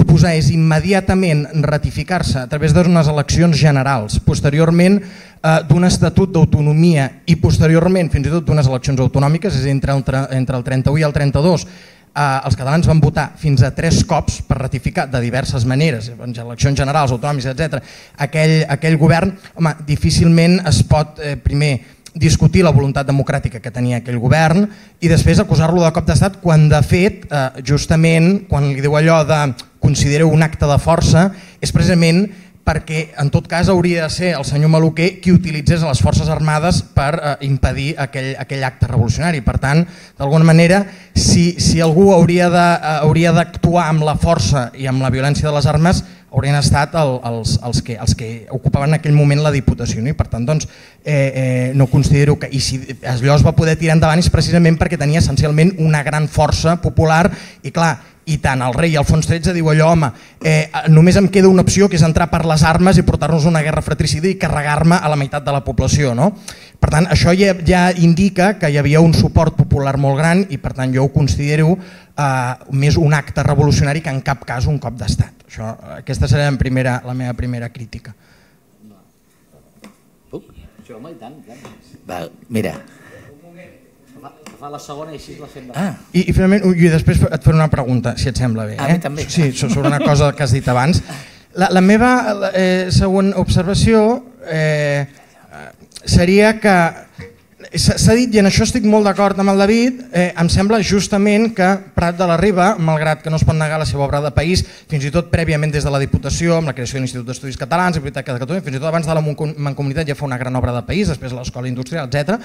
E: proposar és immediatament ratificar-se a través d'unes eleccions generals, posteriorment eh, d'un estatut d'autonomia i posteriorment fins i tot d'unes eleccions autonòmiques, és entre el, entre el 31 i el 32, eh, els catalans van votar fins a tres cops per ratificar de diverses maneres, en eleccions generals, autonòmiques, etc. Aquell, aquell govern, home, difícilment es pot, eh, primer, discutir la voluntat democràtica que tenia aquell govern i després acusar-lo de cop d'estat quan de fet, eh, justament, quan li diu allò de considera un acte de força, és precisament perquè en tot cas hauria de ser el senyor Maluquer qui utilitzés les forces armades per eh, impedir aquell, aquell acte revolucionari. Per tant, d'alguna manera, si, si algú hauria d'actuar amb la força i amb la violència de les armes, haurien estat el, els, els, que, els que ocupaven en aquell moment la Diputació. No? I per tant, doncs, eh, eh, no considero que... I si allò es va poder tirar endavant és precisament perquè tenia essencialment una gran força popular i clar, i tant el rei Alfons XIII diu allò, home, eh, només em queda una opció que és entrar per les armes i portar-nos una guerra fratricida i carregar-me a la meitat de la població. No? Per tant, això ja, ja indica que hi havia un suport popular molt gran i per tant jo ho considero eh, més un acte revolucionari que en cap cas un cop d'estat. Aquesta serà la, primera, la meva primera crítica.
C: Puc? Jo, home, i tant. tant. Va, mira,
B: fa la segona i així la fem
E: ah. I, I finalment, i després et faré una pregunta, si et sembla bé.
C: Eh? A mi també.
E: Sí, sobre una cosa que has dit abans. La, la meva eh, següent observació eh, seria que S'ha dit, i en això estic molt d'acord amb el David, eh, em sembla justament que Prat de la Riba, malgrat que no es pot negar la seva obra de país, fins i tot prèviament des de la Diputació, amb la creació de l'Institut d'Estudis Catalans, la Biblioteca de Catalunya, fins i tot abans de la Mancomunitat ja fa una gran obra de país, després l'Escola Industrial, etc.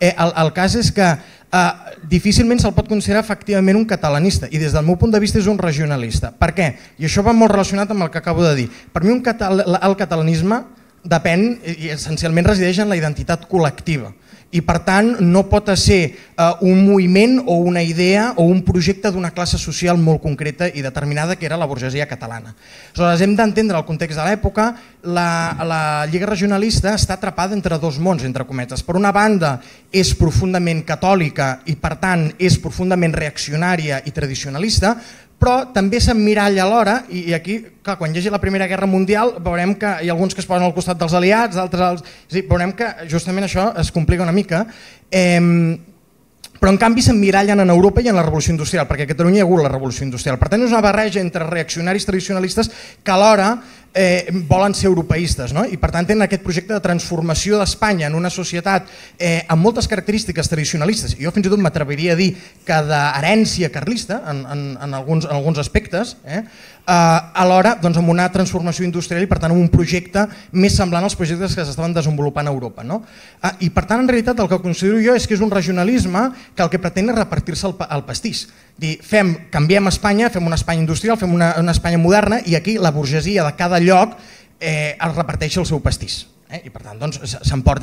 E: Eh, el, el cas és que eh, difícilment se'l pot considerar efectivament un catalanista i des del meu punt de vista és un regionalista. Per què? I això va molt relacionat amb el que acabo de dir. Per mi un catal el catalanisme depèn i essencialment resideix en la identitat col·lectiva i per tant no pot ser uh, un moviment o una idea o un projecte d'una classe social molt concreta i determinada que era la burgesia catalana. Aleshores hem d'entendre el context de l'època, la, la Lliga Regionalista està atrapada entre dos mons, entre cometes. Per una banda és profundament catòlica i per tant és profundament reaccionària i tradicionalista, però també s'emmiralla alhora, i aquí, clar, quan hagi la Primera Guerra Mundial, veurem que hi ha alguns que es posen al costat dels aliats, d'altres als... És dir, veurem que justament això es complica una mica. Eh, però en canvi s'emmirallen en Europa i en la revolució industrial, perquè a Catalunya hi ha hagut la revolució industrial. Per tant, és una barreja entre reaccionaris tradicionalistes que alhora eh, volen ser europeistes no? i per tant tenen aquest projecte de transformació d'Espanya en una societat eh, amb moltes característiques tradicionalistes. Jo fins i tot m'atreviria a dir que d'herència carlista en, en, en, alguns, en alguns aspectes, eh? Eh, alhora doncs, amb una transformació industrial i per tant amb un projecte més semblant als projectes que s'estaven desenvolupant a Europa. No? Eh, I per tant en realitat el que considero jo és que és un regionalisme que el que pretén és repartir-se el, el pastís. Dir, fem, canviem Espanya, fem una Espanya industrial, fem una, una Espanya moderna i aquí la burgesia de cada lloc eh, es reparteix el seu pastís eh? i per tant doncs,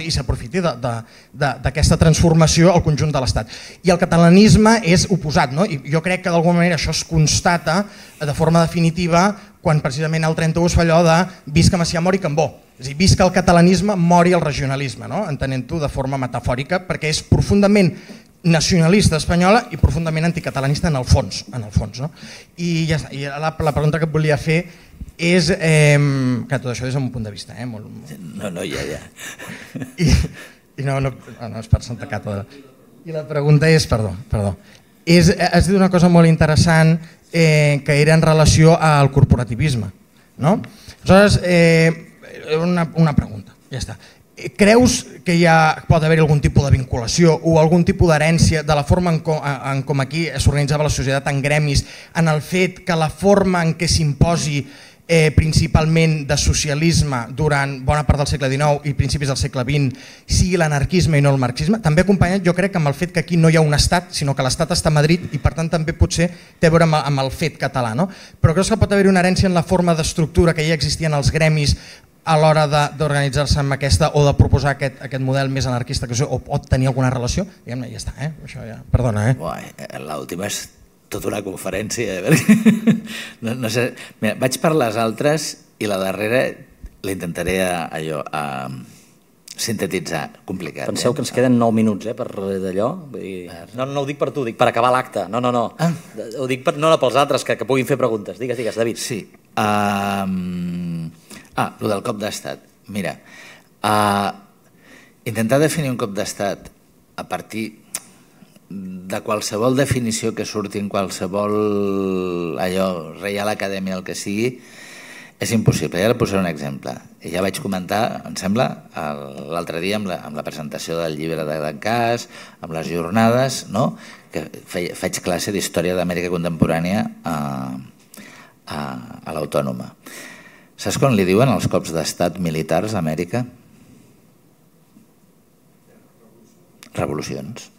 E: i s'aprofiti d'aquesta transformació al conjunt de l'Estat. I el catalanisme és oposat, no? i jo crec que d'alguna manera això es constata de forma definitiva quan precisament el 31 es fa allò de visca Macià mori Cambó, és a dir, visca el catalanisme mori el regionalisme, no? entenent-ho de forma metafòrica, perquè és profundament nacionalista espanyola i profundament anticatalanista en el fons. En el fons no? I, ja està. I la, la pregunta que et volia fer és, eh, que tot això des d'un punt de vista, eh, molt...
C: No, no, ja, ja.
E: I, i no, no, no, és per Santa Cata. I la pregunta és, perdó, perdó, és, has dit una cosa molt interessant eh, que era en relació al corporativisme. No? Aleshores, eh, una, una pregunta, ja està. Creus que hi ha, pot haver algun tipus de vinculació o algun tipus d'herència de la forma en com, en com aquí s'organitzava la societat en gremis, en el fet que la forma en què s'imposi eh, principalment de socialisme durant bona part del segle XIX i principis del segle XX sigui l'anarquisme i no el marxisme, també acompanyat jo crec amb el fet que aquí no hi ha un estat, sinó que l'estat està a Madrid i per tant també potser té a veure amb, amb el fet català. No? Però creus que pot haver una herència en la forma d'estructura que ja existien els gremis a l'hora d'organitzar-se amb aquesta o de proposar aquest, aquest model més anarquista que o pot tenir alguna relació? Diguem-ne, ja està, eh? Això ja, perdona. Eh?
C: eh l'última és tota una conferència. Eh? No, no sé, mira, vaig per les altres i la darrera la intentaré a, allò, a sintetitzar, complicat.
B: Penseu
C: eh?
B: que ens queden 9 minuts eh, per d'allò. No, no ho dic per tu, dic per acabar l'acte. No, no, no. Ah. Ho dic per, no, no, pels altres que, que puguin fer preguntes. Digues, digues, David.
C: Sí. Um... Ah, el del cop d'estat. Mira, uh, intentar definir un cop d'estat a partir de qualsevol definició que surti en qualsevol allò, Reial Acadèmia, el que sigui, és impossible. Ja posaré un exemple. Ja vaig comentar, em sembla, l'altre dia amb la, amb la presentació del llibre de Dan Cas, amb les jornades, no? que feia, faig classe d'Història d'Amèrica Contemporània a, a, a l'Autònoma. Saps com li diuen els cops d'estat militars a Amèrica? Revolucions.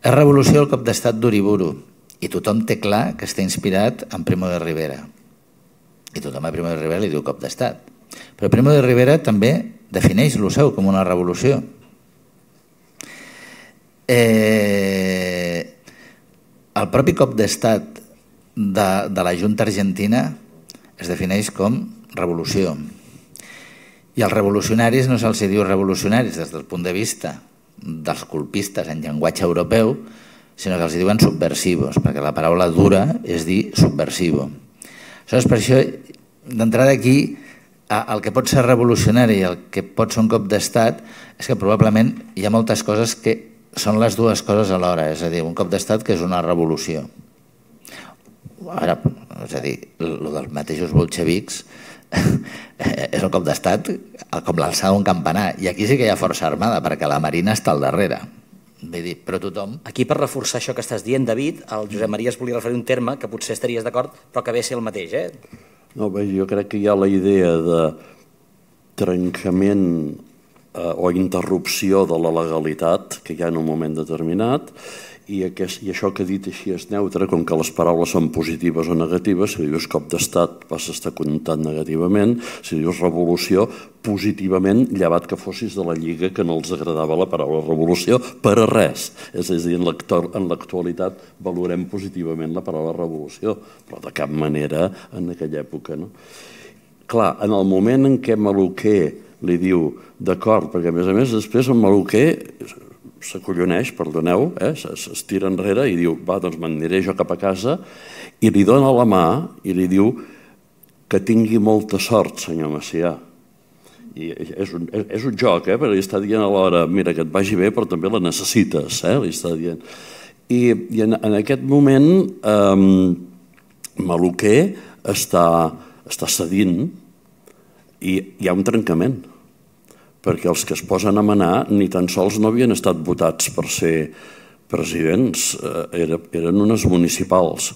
C: És revolució el cop d'estat d'Uriburu i tothom té clar que està inspirat en Primo de Rivera. I tothom a Primo de Rivera li diu cop d'estat. Però Primo de Rivera també defineix lo seu com una revolució. Eh, el propi cop d'estat de, de la Junta Argentina es defineix com revolució. I als revolucionaris no se'ls diu revolucionaris des del punt de vista dels colpistes en llenguatge europeu, sinó que els diuen subversivos, perquè la paraula dura és dir subversivo. Aleshores, per això, d'entrada aquí, el que pot ser revolucionari i el que pot ser un cop d'estat és que probablement hi ha moltes coses que són les dues coses alhora, és a dir, un cop d'estat que és una revolució. Ara, és a dir, el dels mateixos bolxevics és un cop d'estat com l'alçada d'un campanar. I aquí sí que hi ha força armada, perquè la Marina està al darrere. Vull dir, però tothom...
B: Aquí per reforçar això que estàs dient, David, el Josep Maria es volia referir un terme que potser estaries d'acord, però que ve a ser el mateix, eh?
A: No, bé, jo crec que hi ha la idea de trencament eh, o interrupció de la legalitat que hi ha en un moment determinat i, aquest, i això que he dit així és neutre, com que les paraules són positives o negatives, si dius cop d'estat vas estar comptant negativament, si dius revolució, positivament, llevat que fossis de la Lliga que no els agradava la paraula revolució, per a res. És a dir, en l'actualitat valorem positivament la paraula revolució, però de cap manera en aquella època. No? Clar, en el moment en què Maluquer li diu d'acord, perquè a més a més després en Maluquer s'acolloneix, perdoneu, eh, s'estira enrere i diu, va, doncs m'aniré jo cap a casa, i li dona la mà i li diu que tingui molta sort, senyor Macià. I és un, és un joc, eh, perquè li està dient alhora, mira, que et vagi bé, però també la necessites, eh, li està dient. I, i en, en aquest moment, eh, Maluquer està està cedint i hi ha un trencament perquè els que es posen a manar ni tan sols no havien estat votats per ser presidents, eh, eren unes municipals.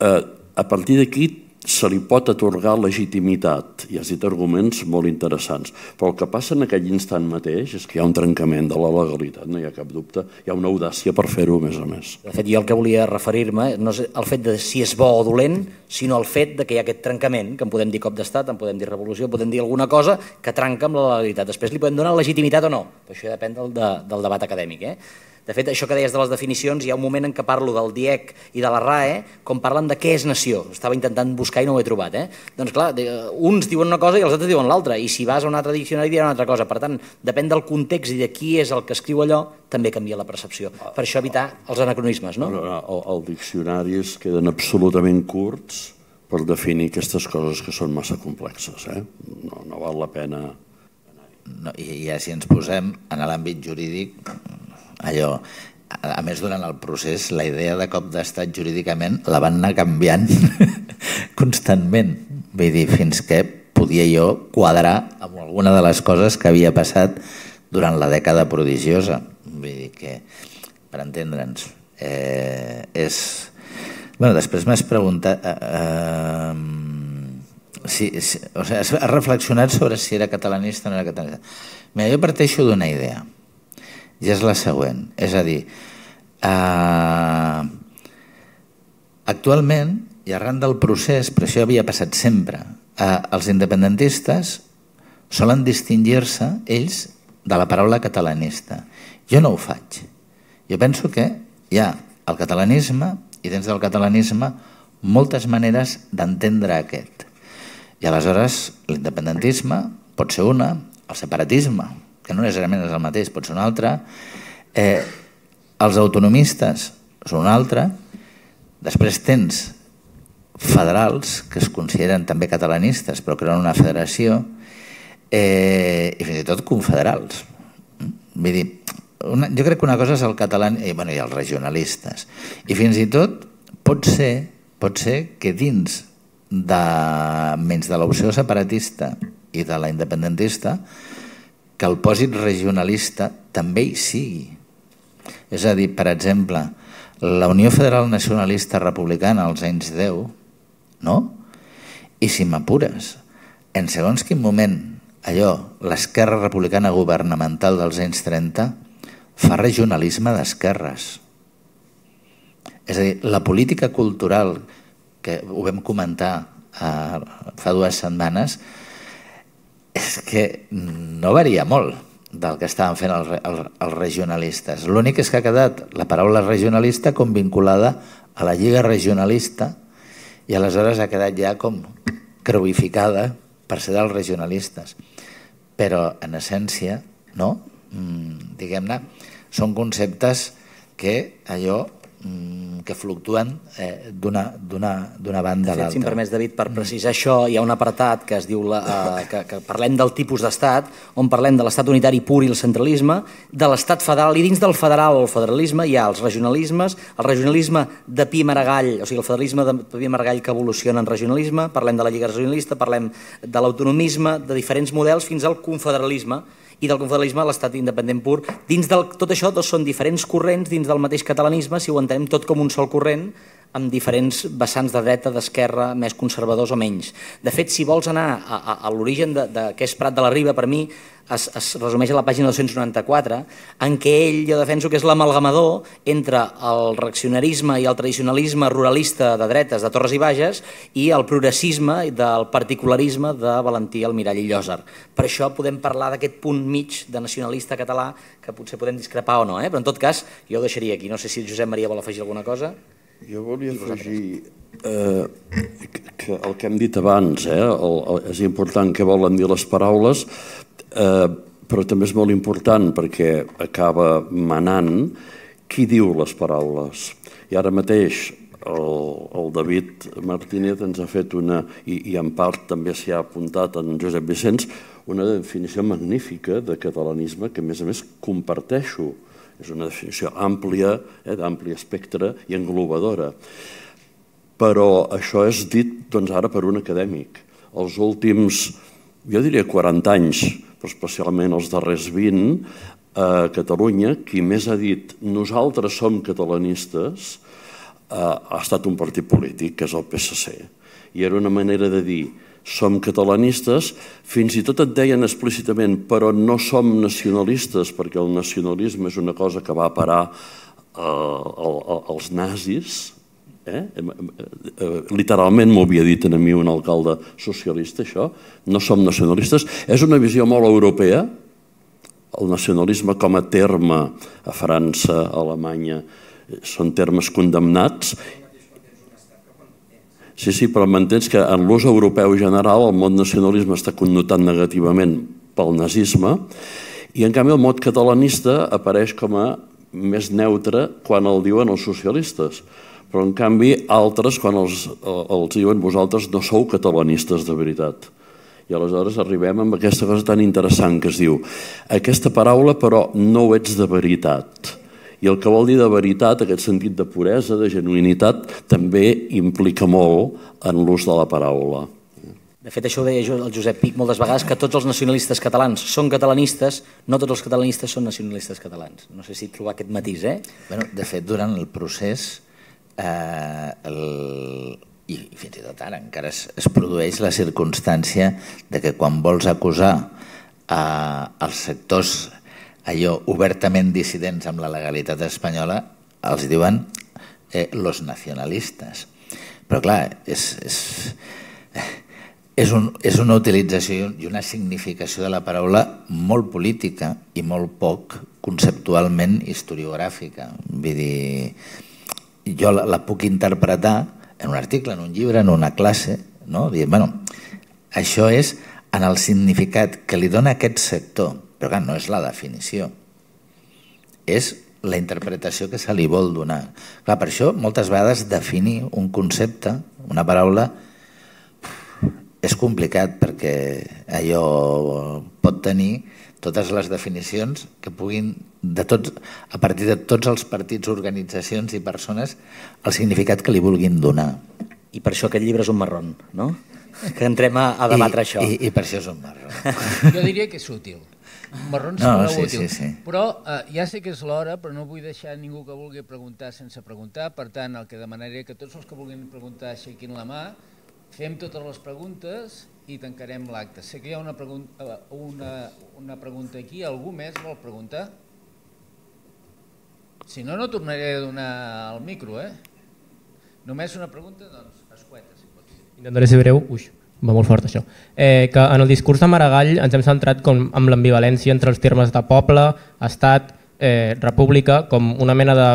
A: Eh, a partir d'aquí se li pot atorgar legitimitat. I has dit arguments molt interessants. Però el que passa en aquell instant mateix és que hi ha un trencament de la legalitat no hi ha cap dubte, hi ha una audàcia per fer-ho a més a més.
B: De fet jo el que volia referir-me no és el fet de si és bo o dolent sinó el fet de que hi ha aquest trencament que en podem dir cop d'estat, en podem dir revolució podem dir alguna cosa que trenca amb la legalitat. Després li podem donar legitimitat o no, però això depèn del, de, del debat acadèmic eh? De fet, això que deies de les definicions, hi ha un moment en què parlo del DIEC i de la RAE, com parlen de què és nació. Estava intentant buscar i no ho he trobat. Eh? Doncs clar, uns diuen una cosa i els altres diuen l'altra, i si vas a un altre diccionari diran una altra cosa. Per tant, depèn del context i de qui és el que escriu allò, també canvia la percepció. Per això evitar els anacronismes, no?
A: El, el diccionaris queden absolutament curts per definir aquestes coses que són massa complexes. Eh? No, no val la pena...
C: No, I ja si ens posem en l'àmbit jurídic, allò, a més, durant el procés, la idea de cop d'estat jurídicament la van anar canviant constantment. Vull dir, fins que podia jo quadrar amb alguna de les coses que havia passat durant la dècada prodigiosa. Vull dir que, per entendre'ns, eh, és... Bueno, després m'has preguntat... Eh, eh, si, si, o sigui, has reflexionat sobre si era catalanista o no era catalanista. Mira, jo parteixo d'una idea i és la següent. És a dir, eh, actualment, i arran del procés, però això havia passat sempre, eh, els independentistes solen distingir-se ells de la paraula catalanista. Jo no ho faig. Jo penso que hi ha el catalanisme i dins del catalanisme moltes maneres d'entendre aquest. I aleshores l'independentisme pot ser una, el separatisme que no necessàriament és el mateix, pot ser un altre, eh, els autonomistes són un altre, després tens federals, que es consideren també catalanistes, però creuen una federació, eh, i fins i tot confederals. Vull dir, una, jo crec que una cosa és el català i, bueno, i els regionalistes. I fins i tot pot ser, pot ser que dins de, menys de l'opció separatista i de la independentista que el pòsit regionalista també hi sigui. És a dir, per exemple, la Unió Federal Nacionalista Republicana als anys 10, no? I si m'apures, en segons quin moment allò, l'esquerra republicana governamental dels anys 30, fa regionalisme d'esquerres. És a dir, la política cultural, que ho vam comentar eh, fa dues setmanes, és que no varia molt del que estaven fent els, els, els regionalistes. L'únic és que ha quedat la paraula regionalista com vinculada a la lliga regionalista i aleshores ha quedat ja com creuificada per ser dels regionalistes. Però, en essència, no? Mm, diguem-ne, són conceptes que allò que fluctuen eh, d'una banda a l'altra.
B: Si em permets, David, per precisar mm. això, hi ha un apartat que es diu la, eh, que, que parlem del tipus d'estat, on parlem de l'estat unitari pur i el centralisme, de l'estat federal, i dins del federal o el federalisme hi ha els regionalismes, el regionalisme de Pi Maragall, o sigui, el federalisme de Pi Maragall que evoluciona en regionalisme, parlem de la Lliga Regionalista, parlem de l'autonomisme, de diferents models, fins al confederalisme, i del confederalisme a l'estat independent pur. Dins del, tot això dos són diferents corrents dins del mateix catalanisme, si ho entenem tot com un sol corrent, amb diferents vessants de dreta, d'esquerra, més conservadors o menys. De fet, si vols anar a, a, a l'origen de, de què és Prat de la Riba, per mi es, es resumeix a la pàgina 294, en què ell, jo defenso que és l'amalgamador entre el reaccionarisme i el tradicionalisme ruralista de dretes de Torres i Bages i el progressisme i del particularisme de Valentí Almirall i Llosar. Per això podem parlar d'aquest punt mig de nacionalista català que potser podem discrepar o no, eh? però en tot cas jo ho deixaria aquí. No sé si el Josep Maria vol afegir alguna cosa.
A: Jo volia afegir eh, que el que hem dit abans, eh, el, el, és important què volen dir les paraules, eh, però també és molt important perquè acaba manant qui diu les paraules. I ara mateix el, el David Martínez ens ha fet una, i, i en part també s'hi ha apuntat en Josep Vicenç, una definició magnífica de catalanisme que a més a més comparteixo és una definició àmplia, eh, d'ampli espectre i englobadora. però això és dit doncs, ara per un acadèmic. Els últims, jo diria 40 anys, però especialment els darrers 20, a Catalunya, qui més ha dit nosaltres som catalanistes, eh, ha estat un partit polític, que és el PSC. I era una manera de dir som catalanistes, fins i tot et deien explícitament però no som nacionalistes perquè el nacionalisme és una cosa que va parar eh, als nazis, Eh? eh literalment m'ho havia dit a mi un alcalde socialista, això. No som nacionalistes. És una visió molt europea, el nacionalisme com a terme a França, a Alemanya, són termes condemnats. Sí, sí, però m'entens que en l'ús europeu general el mot nacionalisme està connotat negativament pel nazisme i en canvi el mot catalanista apareix com a més neutre quan el diuen els socialistes però en canvi altres quan els, els diuen vosaltres no sou catalanistes de veritat. I aleshores arribem amb aquesta cosa tan interessant que es diu aquesta paraula però no ho ets de veritat. I el que vol dir de veritat, aquest sentit de puresa, de genuïnitat, també implica molt en l'ús de la paraula.
B: De fet, això ho deia el Josep Pic moltes vegades, que tots els nacionalistes catalans són catalanistes, no tots els catalanistes són nacionalistes catalans. No sé si trobar aquest matís, eh?
C: Bueno, de fet, durant el procés, eh, el, i fins i tot ara encara es, es produeix la circumstància de que quan vols acusar eh, els sectors allò obertament dissidents amb la legalitat espanyola els diuen eh, los nacionalistes. Però clar, és, és, és, un, és una utilització i una significació de la paraula molt política i molt poc conceptualment historiogràfica. Vull dir, jo la, la puc interpretar en un article, en un llibre, en una classe, no? Dient, bueno, això és en el significat que li dona aquest sector, però clar, no és la definició, és la interpretació que se li vol donar. Clar, per això moltes vegades definir un concepte, una paraula, és complicat perquè allò pot tenir totes les definicions que puguin, de tots, a partir de tots els partits, organitzacions i persones, el significat que li vulguin donar.
B: I per això aquest llibre és un marron, no? Que entrem a, a debatre
C: I,
B: això.
C: I, I per això és un marron.
D: Jo diria que és útil. Un marron no, sí, útil. Sí, sí. Però eh, ja sé que és l'hora, però no vull deixar ningú que vulgui preguntar sense preguntar. Per tant, el que demanaré que tots els que vulguin preguntar aixequin la mà, fem totes les preguntes i tancarem l'acte. Sé que hi ha una pregunta, eh, una, una pregunta aquí. Algú més vol preguntar? Si no, no tornaré a donar el micro, eh? Només una pregunta, doncs, escueta, si pot ser.
F: Intentaré ser breu. Ui, va molt fort això. Eh, que en el discurs de Maragall ens hem centrat com amb l'ambivalència entre els termes de poble, estat, eh, república, com una mena de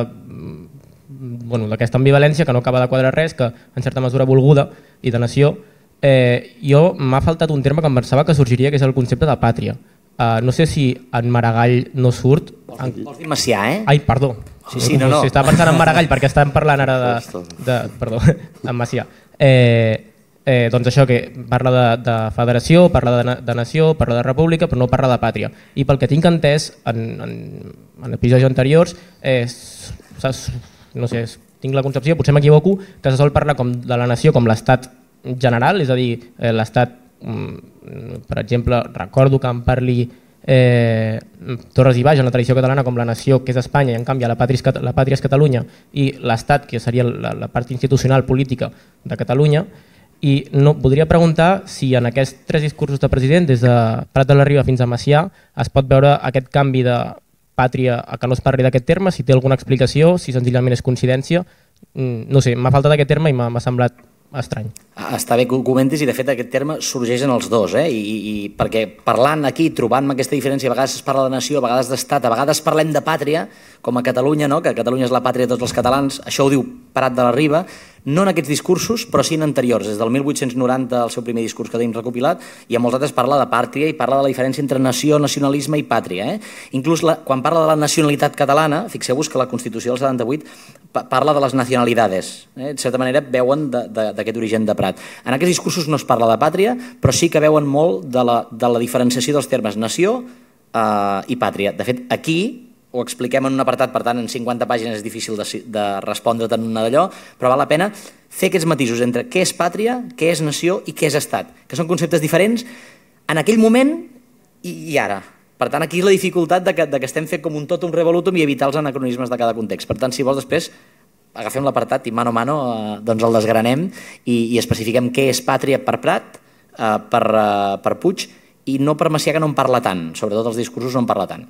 F: bueno, d'aquesta ambivalència que no acaba de quadrar res, que en certa mesura volguda i de nació, eh, jo m'ha faltat un terme que em pensava que sorgiria, que és el concepte de pàtria. Uh, no sé si en Maragall no surt...
B: En... Vols dir Macià, eh?
F: Ai, perdó.
B: Sí, sí, no, no.
F: Si estava pensant en Maragall perquè estàvem parlant ara de... de perdó, en Macià. Eh, eh, doncs això, que parla de, de federació, parla de, de nació, parla de república, però no parla de pàtria. I pel que tinc entès en, en, en episodis anteriors, eh, no sé, tinc la concepció, potser m'equivoco, que se sol parlar com de la nació com l'estat general, és a dir, eh, l'Estat, mm, per exemple, recordo que em parli eh, Torres i Baix en la tradició catalana com la nació que és Espanya i en canvi la pàtria és, la pàtria és Catalunya i l'Estat que seria la, la part institucional política de Catalunya i no, voldria preguntar si en aquests tres discursos de president des de Prat de la Riba fins a Macià es pot veure aquest canvi de pàtria a que no es parli d'aquest terme, si té alguna explicació, si senzillament és coincidència, mm, no sé, m'ha faltat aquest terme i m'ha semblat estrany.
B: Ah, està bé que ho comentis i de fet aquest terme sorgeix en els dos, eh? I, i perquè parlant aquí, trobant aquesta diferència, a vegades es parla de nació, a vegades d'estat, a vegades parlem de pàtria, com a Catalunya, no? que Catalunya és la pàtria de tots els catalans, això ho diu Prat de la Riba, no en aquests discursos, però sí en anteriors. Des del 1890, el seu primer discurs que tenim recopilat, i a molts altres parla de pàtria i parla de la diferència entre nació, nacionalisme i pàtria. Eh? Inclús la, quan parla de la nacionalitat catalana, fixeu-vos que la Constitució del 78 pa parla de les nacionalidades. Eh? De certa manera, veuen d'aquest origen de Prat. En aquests discursos no es parla de pàtria, però sí que veuen molt de la, de la diferenciació dels termes nació eh, i pàtria. De fet, aquí ho expliquem en un apartat, per tant en 50 pàgines és difícil de, de respondre tant una d'allò, però val la pena fer aquests matisos entre què és pàtria, què és nació i què és estat, que són conceptes diferents en aquell moment i, i ara. Per tant, aquí és la dificultat de que, de que estem fent com un tot un revolutum i evitar els anacronismes de cada context. Per tant, si vols després, agafem l'apartat i mano a mano eh, doncs el desgranem i, i especifiquem què és pàtria per Prat, eh, per, eh, per Puig i no per Macià que no en parla tant, sobretot els discursos no en parla tant.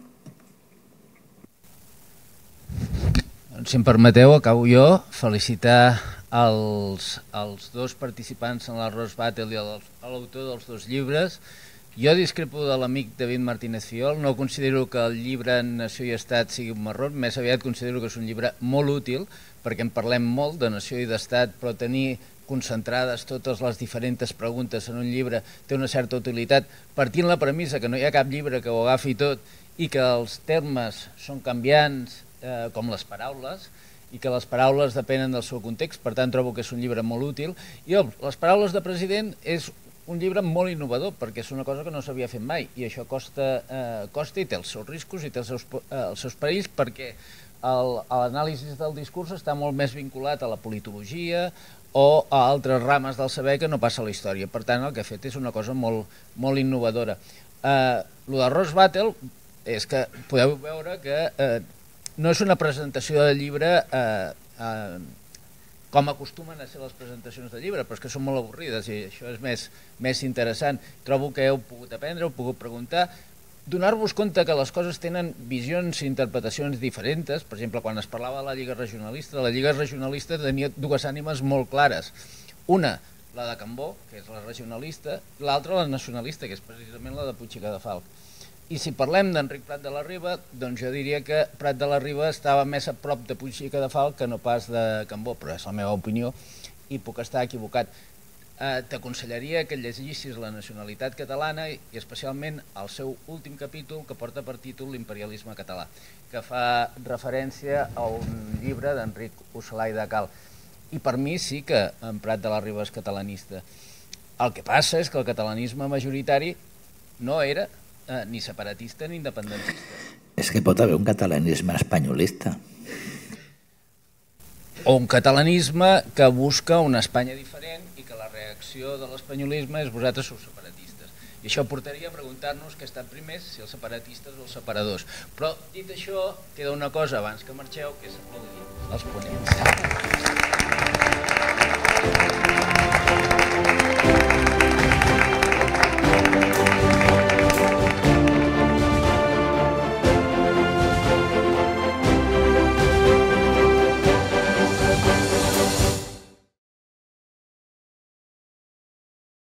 D: Si em permeteu, acabo jo. Felicitar els, els dos participants en la Rose Battle i l'autor dels dos llibres. Jo discrepo de l'amic David Martínez Fiol, no considero que el llibre Nació i Estat sigui un marró, més aviat considero que és un llibre molt útil perquè en parlem molt de nació i d'estat, però tenir concentrades totes les diferents preguntes en un llibre té una certa utilitat, partint la premissa que no hi ha cap llibre que ho agafi tot i que els termes són canviants, eh, com les paraules, i que les paraules depenen del seu context, per tant trobo que és un llibre molt útil. I les paraules de president és un llibre molt innovador, perquè és una cosa que no s'havia fet mai, i això costa, eh, costa i té els seus riscos i té els seus, eh, els seus perills, perquè l'anàlisi del discurs està molt més vinculat a la politologia o a altres rames del saber que no passa a la història. Per tant, el que ha fet és una cosa molt, molt innovadora. Eh, lo de Rose Battle és que podeu veure que eh, no és una presentació de llibre eh, eh, com acostumen a ser les presentacions de llibre, però és que són molt avorrides i això és més, més interessant. Trobo que heu pogut aprendre, heu pogut preguntar, donar-vos compte que les coses tenen visions i interpretacions diferents. Per exemple, quan es parlava de la Lliga Regionalista, la Lliga Regionalista tenia dues ànimes molt clares. Una, la de Cambó, que és la regionalista, l'altra la nacionalista, que és precisament la de Puigcica de Falc. I si parlem d'Enric Prat de la Riba, doncs jo diria que Prat de la Riba estava més a prop de Puigcica de Falc que no pas de Cambó, però és la meva opinió i puc estar equivocat. Eh, T'aconsellaria que llegissis la nacionalitat catalana i especialment el seu últim capítol que porta per títol l'imperialisme català, que fa referència a un llibre d'Enric Ocelai de Cal. I per mi sí que en Prat de la Riba és catalanista. El que passa és que el catalanisme majoritari no era eh, ni separatista ni independentista.
C: És que pot haver un catalanisme espanyolista.
D: O un catalanisme que busca una Espanya diferent i que la reacció de l'espanyolisme és vosaltres sou separatistes. I això portaria a preguntar-nos què estan primers, si els separatistes o els separadors. Però, dit això, queda una cosa abans que marxeu, que és aplaudir els ponents.